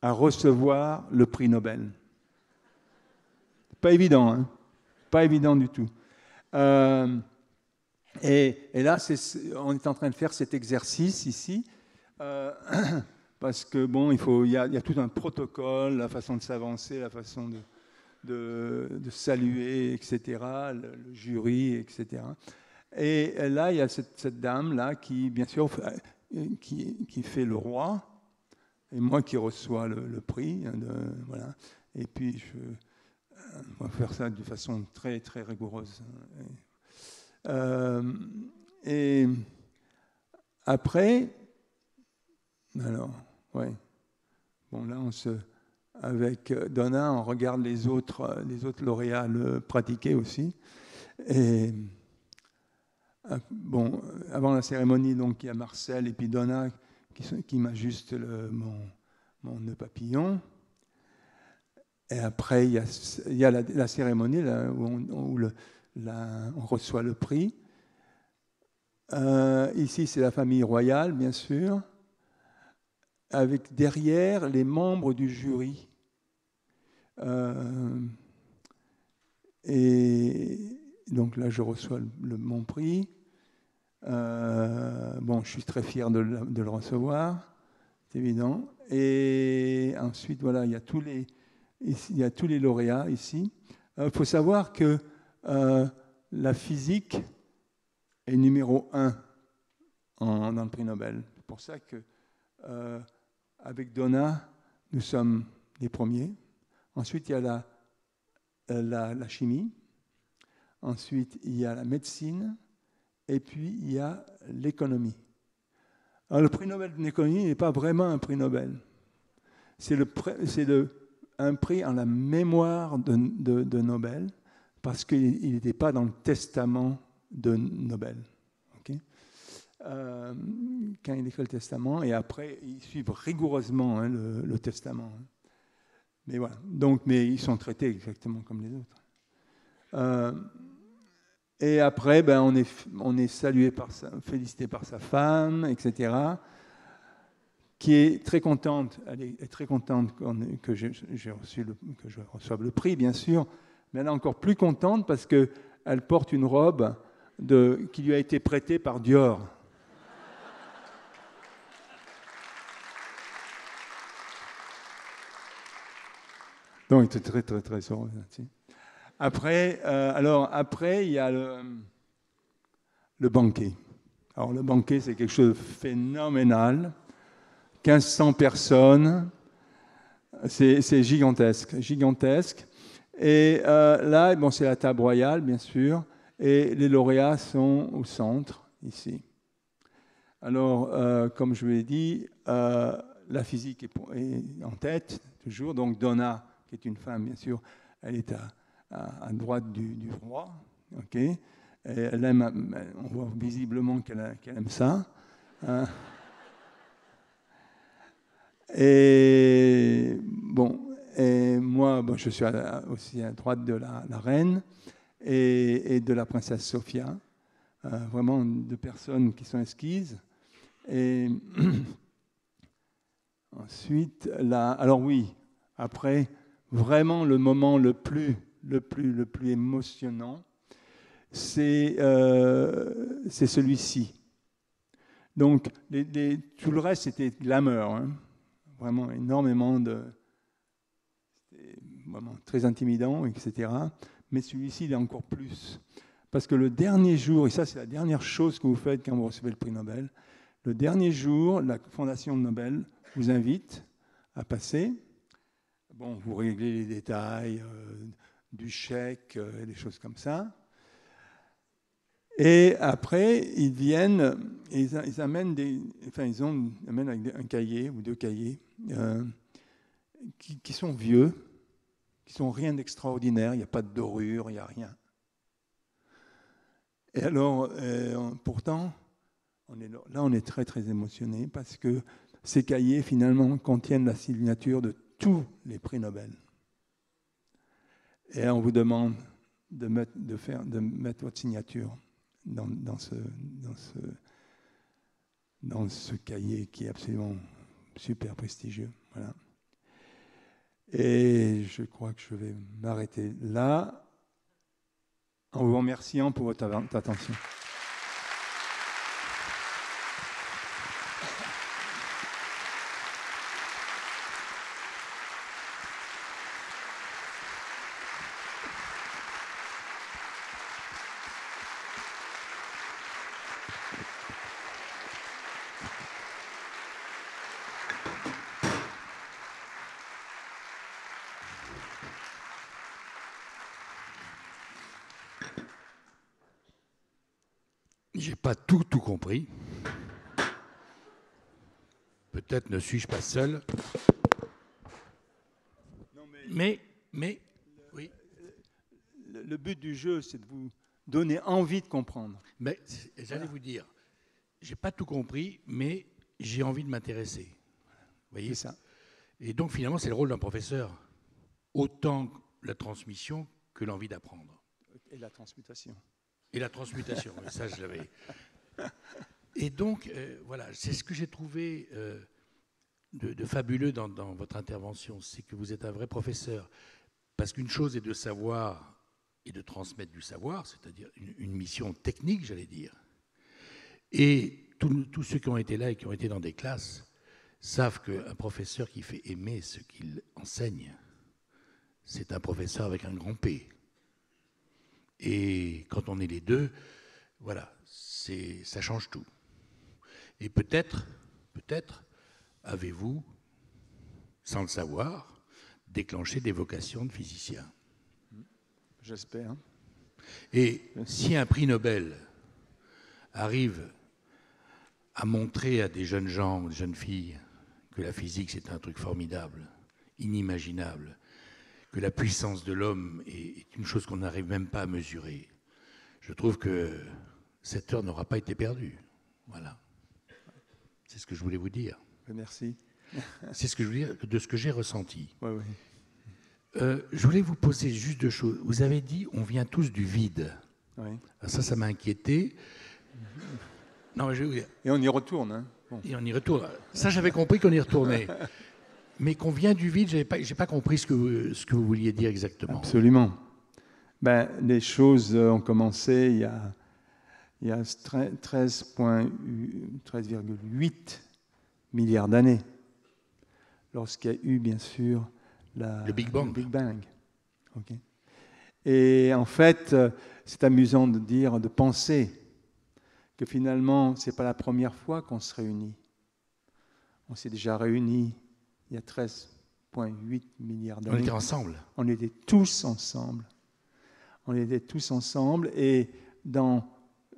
à recevoir le prix Nobel. Pas évident, hein Pas évident du tout. Euh, et, là, on est en train de faire cet exercice ici, euh, [clears throat] parce que bon, il faut, y, a, tout un protocole, la façon de s'avancer, la façon de, saluer, etc., le, jury, etc. Et là, il y a cette, dame-là qui, bien sûr, qui, qui, fait le roi, et moi qui reçois le, prix. Hein, voilà. Et puis, je, on va faire ça de façon très, très rigoureuse. Euh, et après, alors, ouais, bon, là, on se avec euh, Donna, on regarde les autres, euh, les autres lauréats le pratiquer aussi. Et euh, bon, avant la cérémonie, donc il y a Marcel et puis Donna qui, qui m'ajustent mon, mon nœud papillon. Et après, il y a, la, cérémonie où, on, reçoit le prix. ici, c'est la famille royale, bien sûr, avec derrière les membres du jury euh, et donc là, je reçois mon prix. Euh, bon, je suis très fier de, le recevoir, c'est évident. Et ensuite, voilà, il y a tous les, il y a tous les lauréats ici. Il euh, faut savoir que la physique est numéro un dans le prix Nobel. C'est pour ça que avec Donna, nous sommes les premiers. Ensuite, il y a euh, la, chimie. Ensuite, il y a la médecine. Et puis, il y a l'économie. Alors, le prix Nobel de l'économie n'est pas vraiment un prix Nobel. C'est un prix en la mémoire de, Nobel parce qu'il n'était pas dans le testament de Nobel. Euh, quand il écrit le testament, et après, ils suivent rigoureusement hein, le, testament. Mais voilà. Donc, mais ils sont traités exactement comme les autres. Euh, et après, ben, on, est, salué par sa, félicité par sa femme, etc., qui est très contente. Elle est, très contente que, j'ai reçu le, je reçoive le prix, bien sûr, mais elle est encore plus contente parce que elle porte une robe qui lui a été prêtée par Dior. Donc, il était très, très, très heureux. Après, euh, alors, après, il y a le, le banquet. Alors, le banquet, c'est quelque chose de phénoménal. 1500 personnes, c'est gigantesque, gigantesque. Et euh, là, bon, c'est la table royale, bien sûr, et les lauréats sont au centre, ici. Alors, euh, comme je vous l'ai dit, la physique est, en tête, toujours. Donc, Donna qui est une femme, bien sûr, elle est à, à, droite du, roi. elle aime, on voit visiblement qu'elle aime ça. Hein. Et bon, et moi, bon, je suis aussi à droite de la, reine et, et, de la princesse Sophia. Euh, vraiment deux personnes qui sont esquises. Et [clears throat] ensuite, là, alors oui, après, vraiment le moment le plus, le plus, le plus émotionnant, c'est euh, celui-ci. Donc, tout le reste, c'était glamour. Hein. Vraiment énormément de. Vraiment très intimidant, etc. Mais celui-ci, il est encore plus. Parce que le dernier jour, et ça, c'est la dernière chose que vous faites quand vous recevez le prix Nobel, le dernier jour, la Fondation Nobel vous invite à passer Bon, vous réglez les détails euh, du chèque, euh, des choses comme ça. Et après, ils viennent, ils, amènent des, enfin, ils ont, amènent un cahier ou deux cahiers euh, qui, sont vieux, qui sont rien d'extraordinaire. Il n'y a pas de dorure, il n'y a rien. Et alors, pourtant, on est, là, on est très très émotionné parce que ces cahiers finalement contiennent la signature de tous les prix Nobel. Et on vous demande de mettre, votre signature dans, dans, ce, dans, ce, dans ce cahier qui est absolument super prestigieux. Voilà. Et je crois que je vais m'arrêter là en vous remerciant pour votre attention. J'ai pas Peut-être ne suis-je pas seul. mais, mais, oui. Le, but du jeu, c'est de vous donner envie de comprendre. Mais j'allais vous dire, j'ai pas tout compris, mais j'ai envie de m'intéresser. Vous voyez? Ça. Et donc finalement, c'est le rôle d'un professeur, autant la transmission que l'envie d'apprendre. Et la transmutation. Et la transmutation, ça je l'avais. Et donc, euh, voilà, c'est ce que j'ai trouvé euh, de, fabuleux dans, votre intervention, c'est que vous êtes un vrai professeur. Parce qu'une chose est de savoir et de transmettre du savoir, c'est-à-dire une, mission technique, j'allais dire. Et tous ceux qui ont été là et qui ont été dans des classes savent qu'un professeur qui fait aimer ce qu'il enseigne, c'est un professeur avec un grand P. Et quand on est les deux, voilà, ça change tout. Et peut-être, peut-être, avez-vous, sans le savoir, déclenché des vocations de physicien. J'espère. Et si un prix Nobel arrive à montrer à des jeunes gens, des jeunes filles, que la physique c'est un truc formidable, inimaginable, que la puissance de l'homme est une chose qu'on n'arrive même pas à mesurer. Je trouve que cette heure n'aura pas été perdue. Voilà. C'est ce que je voulais vous dire. Merci. [laughs] C'est ce que je voulais dire de ce que j'ai ressenti. Oui, oui. Euh, je voulais vous poser juste deux choses. Vous avez dit on vient tous du vide. Oui. ça, ça m'a inquiété. Non, je Et on y retourne. Hein. Et on y retourne. Ça, j'avais compris qu'on y retournait. [laughs] mais qu'on vient du vide, je n'ai pas, pas, compris ce que, vous, ce que vous vouliez dire exactement. Absolument. ben, Les choses ont commencé il y a, il y a 13,8 milliards d'années, lorsqu'il y a eu, bien sûr, la, le Big Bang. Le Big Bang. Et en fait, c'est amusant de dire, de penser que finalement, ce n'est pas la première fois qu'on se réunit. On s'est déjà réunis il y a 13,8 milliards d'années. On était ensemble. On était tous ensemble. On était tous ensemble, et dans,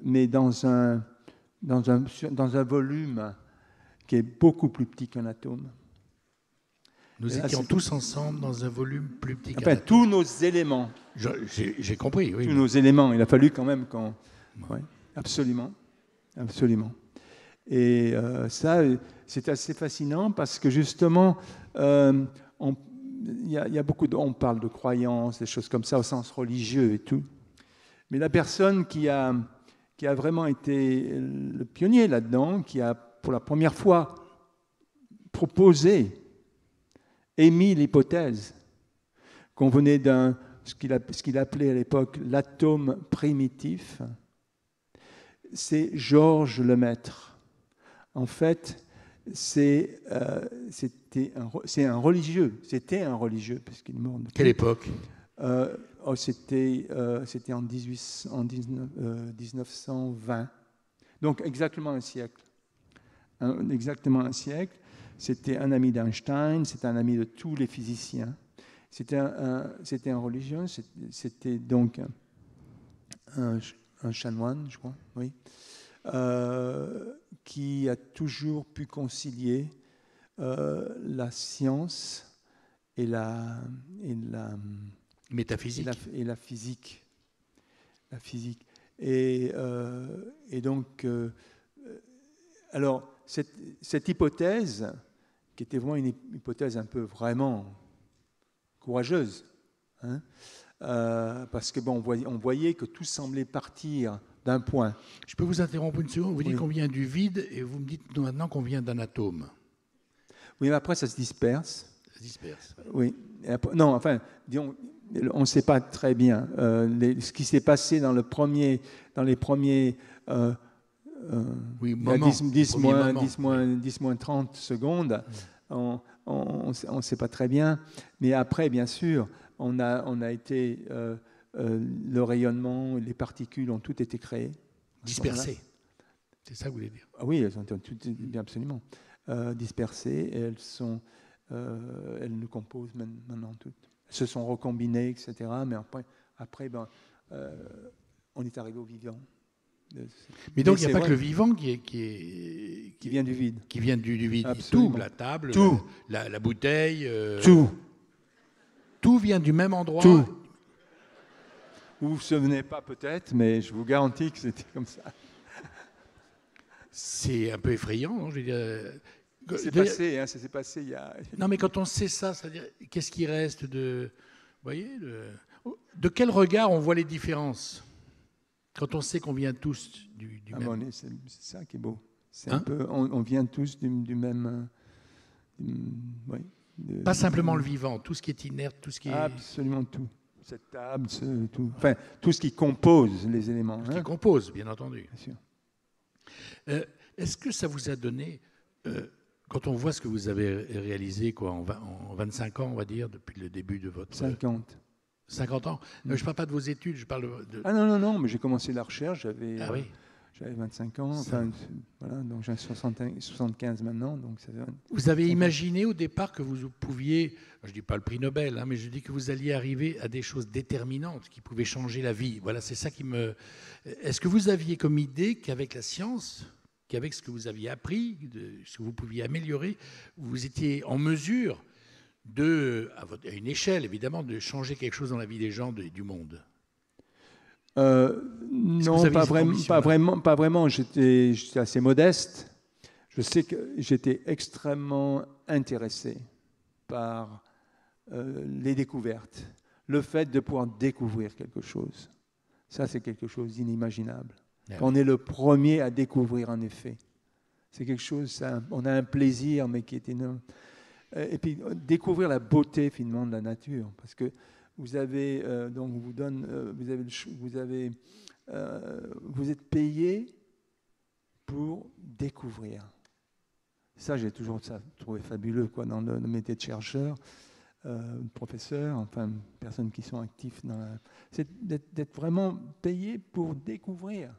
mais dans un, dans, un, dans un volume qui est beaucoup plus petit qu'un atome. Nous étions tous ensemble dans un volume plus petit qu'un enfin, tous nos éléments. J'ai compris, oui. Tous nos éléments. Il a fallu quand même qu'on. Ouais, absolument. Absolument. Et euh, ça, c'est assez fascinant parce que justement, euh, on, y a, y a beaucoup de, on parle de croyances, des choses comme ça au sens religieux et tout. Mais la personne qui a, qui a vraiment été le pionnier là-dedans, qui a pour la première fois proposé, émis l'hypothèse qu'on venait d'un ce qu'il appelait à l'époque l'atome primitif, c'est Georges Lemaître. En fait, c'est euh, un, un, religieux. C'était un religieux, puisqu'il est mort. Quelle époque? Euh, oh, C'était euh, en, 18, en 19, 1920. Euh, Donc exactement un siècle. exactement un siècle. C'était un ami d'Einstein, c'était un ami de tous les physiciens. C'était un, c'était un religieux, c'était donc un, un, chanoine, je crois, oui, euh, qui a toujours pu concilier la science et la, et la métaphysique et la, physique, la physique. Et, euh, et donc, alors cette, cette hypothèse, qui était vraiment une hypothèse un peu vraiment courageuse. Hein euh, parce que bon, on voyait, que tout semblait partir d'un point. Je peux vous interrompre une seconde Vous dites qu'on vient du vide et vous me dites maintenant qu'on vient d'un atome. Oui, mais après ça se disperse. Ça se disperse. Oui. non, enfin, disons, on ne sait pas très bien euh, ce qui s'est passé dans, le premier, dans les premiers. Euh, oui, moment, 10, 10, moins, 10, moins, 10, moins, 30 secondes. On, on ne sait pas très bien. Mais après, bien sûr, on a, on a été, euh, euh, le rayonnement, les particules ont tout été créées. Dispersées. C'est ça que vous voulez dire ah Oui, elles ont tout, absolument euh, dispersées. Et elles, sont, elles nous composent maintenant toutes. Se sont recombinées, etc. Mais après, après ben, on est arrivé au vivant. Mais donc, il n'y a pas que le vivant qui, est, qui, est, qui, vient du vide. Qui vient du, vide. Tout, la table, tout. La, bouteille. Euh, tout. Tout vient du même endroit. Tout. Vous ne vous souvenez pas peut-être, mais je vous garantis que c'était comme ça. C'est un peu effrayant, non C'est passé, hein, ça s'est passé il y a... Non, mais quand on sait ça, c'est-à-dire, qu'est-ce qui reste de... Vous voyez, de quel regard on voit les différences quand on sait qu'on vient tous du, ah, même. C'est ça qui est beau. hein peu, on, vient tous du, même. Euh, Pas simplement le vivant, tout ce qui est inerte, tout ce qui est. Absolument tout. Cette table, tout. Enfin, tout ce qui compose les éléments. Tout ce qui hein. compose, bien entendu. Bien sûr. Euh, est-ce que ça vous a donné. Euh, quand on voit ce que vous avez réalisé quoi, en, en, 25 ans, on va dire, depuis le début de votre... 50. 50 ans Je ne parle pas de vos études, je parle de... Ah non, non, non, mais j'ai commencé la recherche, j'avais ah, oui. j'avais 25 ans, enfin, voilà, donc j'ai 75 maintenant. Donc ça, vous avez imaginé au départ que vous pouviez, je ne dis pas le prix Nobel, hein, mais je dis que vous alliez arriver à des choses déterminantes qui pouvaient changer la vie. Voilà, c'est ça qui me... Est-ce que vous aviez comme idée qu'avec la science, qu'avec ce que vous aviez appris, de, ce que vous pouviez améliorer, vous étiez en mesure de, à une échelle évidemment, de changer quelque chose dans la vie des gens et du monde euh, Non, pas, vraiment, pas, vraiment, pas vraiment. J'étais assez modeste. Je sais que j'étais extrêmement intéressé par euh, les découvertes, le fait de pouvoir découvrir quelque chose. Ça, c'est quelque chose d'inimaginable. Ah on est le premier à découvrir un effet. C'est quelque chose, on a un plaisir, mais qui est énorme. Euh, et puis euh, découvrir la beauté finalement de la nature. Parce que vous avez donc vous donne, vous avez, vous êtes payé pour découvrir. Ça, j'ai toujours trouvé fabuleux quoi, dans le, métier de chercheur, euh, de professeur, enfin, personnes qui sont actifs dans la... C'est d'être vraiment payé pour découvrir.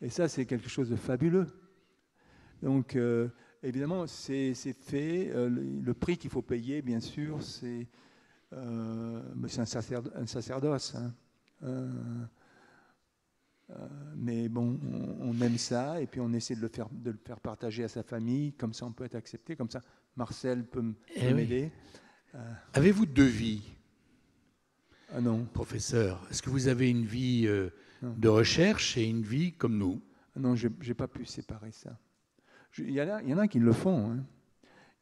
Et ça, c'est quelque chose de fabuleux. Donc, euh, évidemment, c'est fait. Euh, le, prix qu'il faut payer, bien sûr, c'est un, un, sacerdoce. Hein. Euh, mais bon, on, aime ça et puis on essaie de le, faire, de le faire partager à sa famille. Comme ça, on peut être accepté. Comme ça, Marcel peut eh m'aider. Euh, Avez-vous deux vies? Ah non. Professeur, est-ce que vous avez une vie euh, de recherche et une vie comme nous Non, je n'ai pas pu séparer ça. Il y, y, en a qui le font. Hein.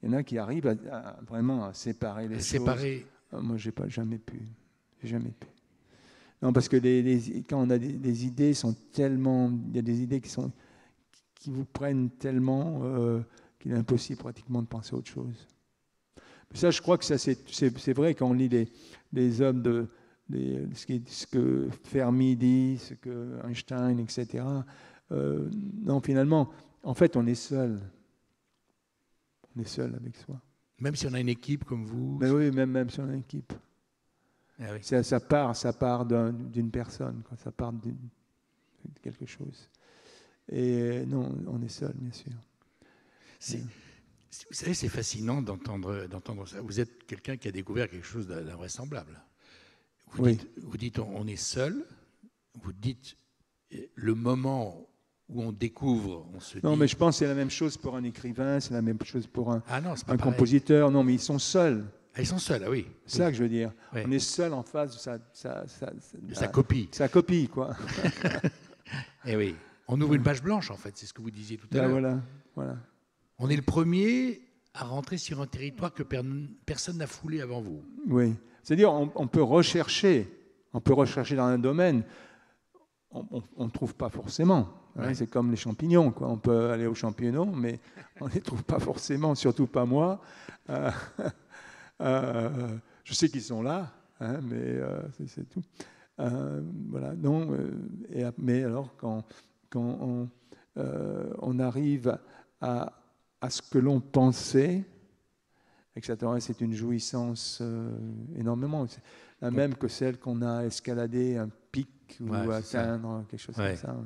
Il y en a qui arrivent à, vraiment à séparer les séparer. choses. Ah, moi, j'ai pas jamais pu. Jamais pu. Non, parce que les, quand on a des, idées, sont tellement, il y a des idées qui, sont, qui vous prennent tellement euh, qu'il est impossible pratiquement de penser à autre chose. Mais ça, je crois que ça, c'est, vrai quand on lit les, les hommes de, ce, que Fermi dit, ce que Einstein, etc. Euh, non, finalement, en fait, on est seul. On est seul avec soi. Même si on a une équipe comme vous. Mais oui, même, même si on a une équipe. Ah ça, part, ça part d'une personne, ça part de quelque chose. Et non, on est seul, bien sûr. Vous savez, c'est fascinant d'entendre ça. Vous êtes quelqu'un qui a découvert quelque chose d'invraisemblable. Vous, dites, vous dites on est seul, vous dites le moment où on découvre, on se non, dit... mais je pense que c'est la même chose pour un écrivain, c'est la même chose pour un, ah un compositeur. Non, mais ils sont seuls. Ah, ils sont seuls, ah oui. C'est ça que je veux dire. On est seul en face de sa, sa, copie. Sa copie, quoi. [laughs] Eh oui. On ouvre une page blanche, en fait, c'est ce que vous disiez tout à ben l'heure. Voilà, voilà. On est le premier à rentrer sur un territoire que personne n'a foulé avant vous. Oui. C'est-à-dire, on, peut rechercher, on peut rechercher dans un domaine, on ne trouve pas forcément. Hein, c'est comme les champignons, quoi. On peut aller aux champignons, mais [laughs] on ne les trouve pas forcément, surtout pas moi. Euh, [laughs] euh, je sais qu'ils sont là, hein, mais euh, c'est tout. Voilà. Non, et, mais alors, quand, quand on, on arrive à, à, ce que l'on pensait, etc., c'est une jouissance énormément. La même que celle qu'on a escaladé un pic ou atteindre quelque chose comme ça.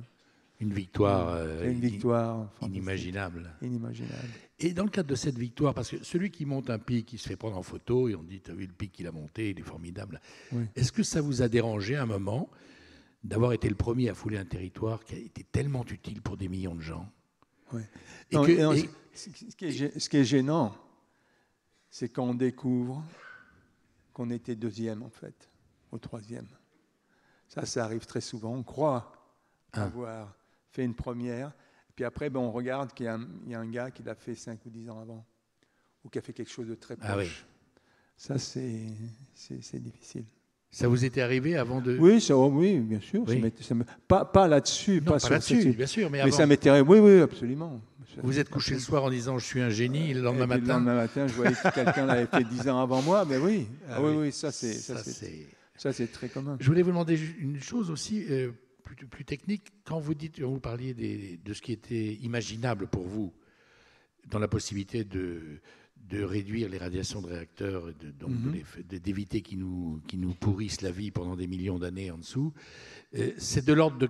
Une victoire, euh, une victoire inimaginable. inimaginable. Et dans le cadre de cette victoire, parce que celui qui monte un pic, il se fait prendre en photo et on dit, tu as vu le pic qu'il a monté, il est formidable. Est-ce que ça vous a dérangé un moment d'avoir été le premier à fouler un territoire qui a été tellement utile pour des millions de gens? Oui. et ce, qui est, ce qui est gênant, c'est quand on découvre qu'on était deuxième en fait, au troisième. Ça, ça arrive très souvent. On croit ah. avoir fait une première. Puis après, ben, on regarde qu'il y, a un gars qui l'a fait 5 ou 10 ans avant, ou qui a fait quelque chose de très ah proche. Ça, c'est difficile. Ça vous était arrivé avant de... Oui, ça, oui bien sûr. pas, pas là-dessus. Pas, là-dessus, bien sûr. Mais, ça m'était arrivé, oui, oui, absolument. Vous êtes couché le soir en disant je suis un génie, et le lendemain matin... Le lendemain matin, je voyais que quelqu'un l'avait fait 10 ans avant moi, mais oui. [laughs] Ah, oui, oui, ça c'est... Ça, c'est très commun. Je voulais vous demander une chose aussi. Euh, plus, technique, quand vous dites, vous parliez de ce qui était imaginable pour vous, dans la possibilité de, de réduire les radiations de réacteurs, et mhm. d'éviter qu'ils nous, qui nous pourrissent la vie pendant des millions d'années en dessous, euh, c'est de l'ordre de,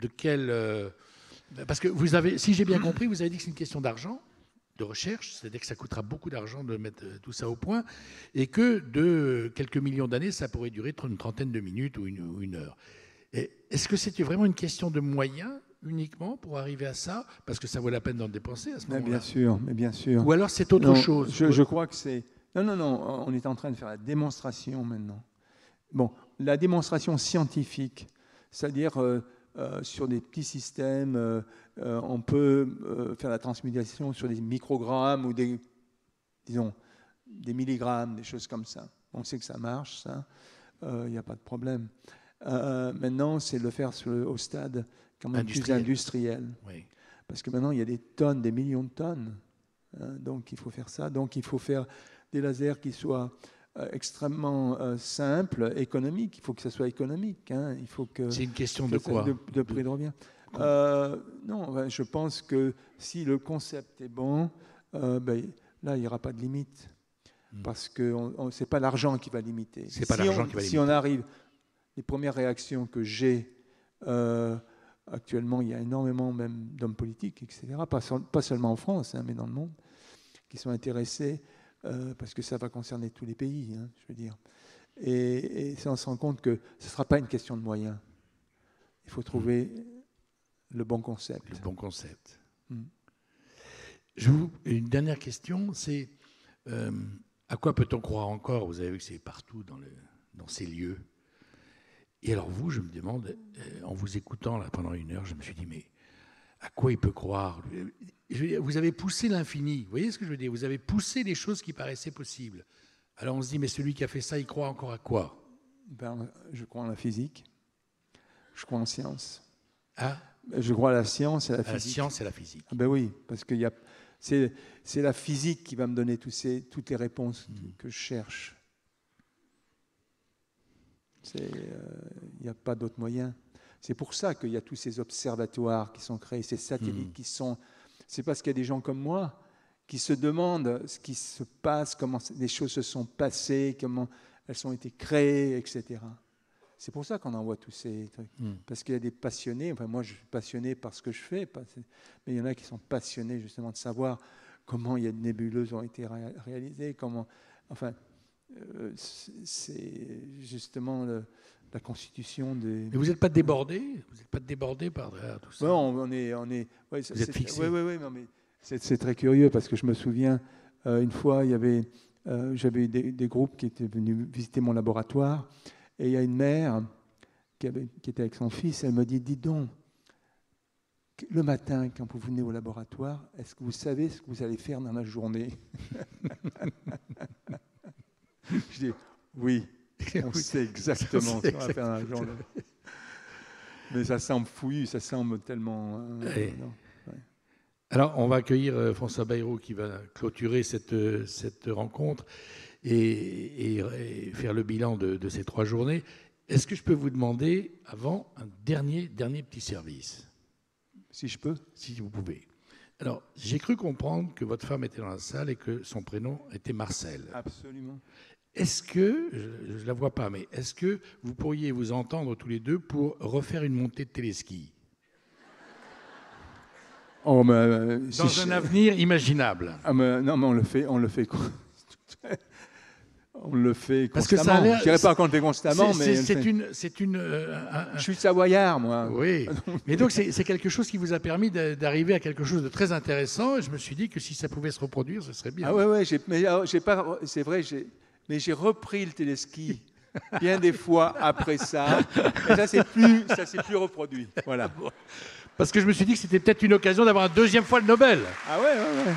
de quel... Euh, parce que vous avez, si j'ai bien compris, vous avez dit que c'est une question d'argent, de recherche, c'est-à-dire que ça coûtera beaucoup d'argent de mettre euh, tout ça au point, et que de quelques millions d'années, ça pourrait durer une trentaine de minutes ou une, ou une heure. Est-ce que c'était vraiment une question de moyens uniquement pour arriver à ça? Parce que ça vaut la peine d'en dépenser à ce moment-là. Bien sûr, mais bien sûr. Ou alors c'est autre chose je, crois que c'est. Non, non, non, on est en train de faire la démonstration maintenant. Bon, la démonstration scientifique, c'est-à-dire euh, euh, sur des petits systèmes, euh, on peut faire la transmutation sur des microgrammes ou des, disons, des milligrammes, des choses comme ça. On sait que ça marche, ça, il n'y a pas de problème. Euh, maintenant, c'est le faire sur au stade quand même industriel. plus industriel. Parce que maintenant, il y a des tonnes, des millions de tonnes. Hein, donc, il faut faire ça. Donc, il faut faire des lasers qui soient extrêmement simple, économique. Il faut que ça soit économique. Hein. Il faut que. C'est une question de quoi de, prix de revient. non, je pense que si le concept est bon, ben, là, il n'y aura pas de limite. Hmm. Parce que ce n'est pas l'argent qui va limiter. C'est pas l'argent qui va limiter. Si on arrive, les premières réactions que j'ai actuellement, il y a énormément même d'hommes politiques, etc., pas, seulement en France, hein, mais dans le monde, qui sont intéressés, euh, parce que ça va concerner tous les pays, hein, je veux dire. Et, on se rend compte que ce ne sera pas une question de moyens. Il faut trouver le bon concept. Le bon concept. Hmm. Je vous, une dernière question, c'est euh, à quoi peut-on croire encore? Vous avez vu que c'est partout dans, le, dans ces lieux. Et alors vous, je me demande, euh, en vous écoutant là pendant une heure, je me suis dit, mais à quoi il peut croire Vous avez poussé l'infini, vous voyez ce que je veux dire? Vous avez poussé les choses qui paraissaient possibles. Alors on se dit, mais celui qui a fait ça, il croit encore à quoi? Ben, Je crois en la physique, je crois en science. Ah? Je crois à la science et à la physique. la science et la physique. Ah ben oui, parce que c'est la physique qui va me donner tous ces, toutes les réponses hmm. que je cherche. Il n'y euh, a pas d'autre moyen. C'est pour ça qu'il y a tous ces observatoires qui sont créés, ces satellites hmm. qui sont. C'est parce qu'il y a des gens comme moi qui se demandent ce qui se passe, comment les choses se sont passées, comment elles ont été créées, etc. C'est pour ça qu'on envoie tous ces trucs. Hmm. Parce qu'il y a des passionnés. Enfin, moi, je suis passionné par ce que je fais, mais il y en a qui sont passionnés justement de savoir comment il y a de nébuleuses ont été réalisées, comment. Enfin, euh, c'est justement la constitution des. Mais vous n'êtes pas débordé Vous n'êtes pas débordé par tout ça Non, on est, on est. vous êtes fixé. Oui, oui, oui. mais c'est très curieux parce que je me souviens euh, une fois, il y avait, euh, j'avais des, des, groupes qui étaient venus visiter mon laboratoire et il y a une mère qui, avait, qui était avec son fils. Elle me dit, dis donc. Le matin, quand vous venez au laboratoire, est-ce que vous savez ce que vous allez faire dans la journée? [laughs] Je dis oui, [laughs] on sait exactement ce qu'on va faire un jour. Mais ça semble fouillu, ça semble tellement. Euh, Alors, on va accueillir euh, François Bayrou qui va clôturer cette, euh, cette rencontre et, faire le bilan de, ces trois journées. Est-ce que je peux vous demander, avant, un dernier, dernier petit service? Si je peux Si vous pouvez. Alors, j'ai cru comprendre que votre femme était dans la salle et que son prénom était Marcel. Absolument. Est-ce que, je ne la vois pas, mais est-ce que vous pourriez vous entendre tous les deux pour refaire une montée de téléski? Oh, euh, Dans un avenir imaginable. Ah, non, mais on le fait, on le fait On le fait constamment. Parce que ça Je ne dirais pas qu'on le fait constamment, mais. C'est une. C'est une euh, Je suis savoyard, moi. Oui. [laughs] mais donc, c'est quelque chose qui vous a permis d'arriver à quelque chose de très intéressant. Et je me suis dit que si ça pouvait se reproduire, ce serait bien. Ah, ouais, ouais. Mais j'ai pas. C'est vrai, j'ai mais j'ai repris le téléski bien des fois après ça. Et ça, c'est plus, ça s'est plus reproduit. Voilà. Parce que je me suis dit que c'était peut-être une occasion d'avoir une deuxième fois le Nobel. Ah ouais, ouais, ouais.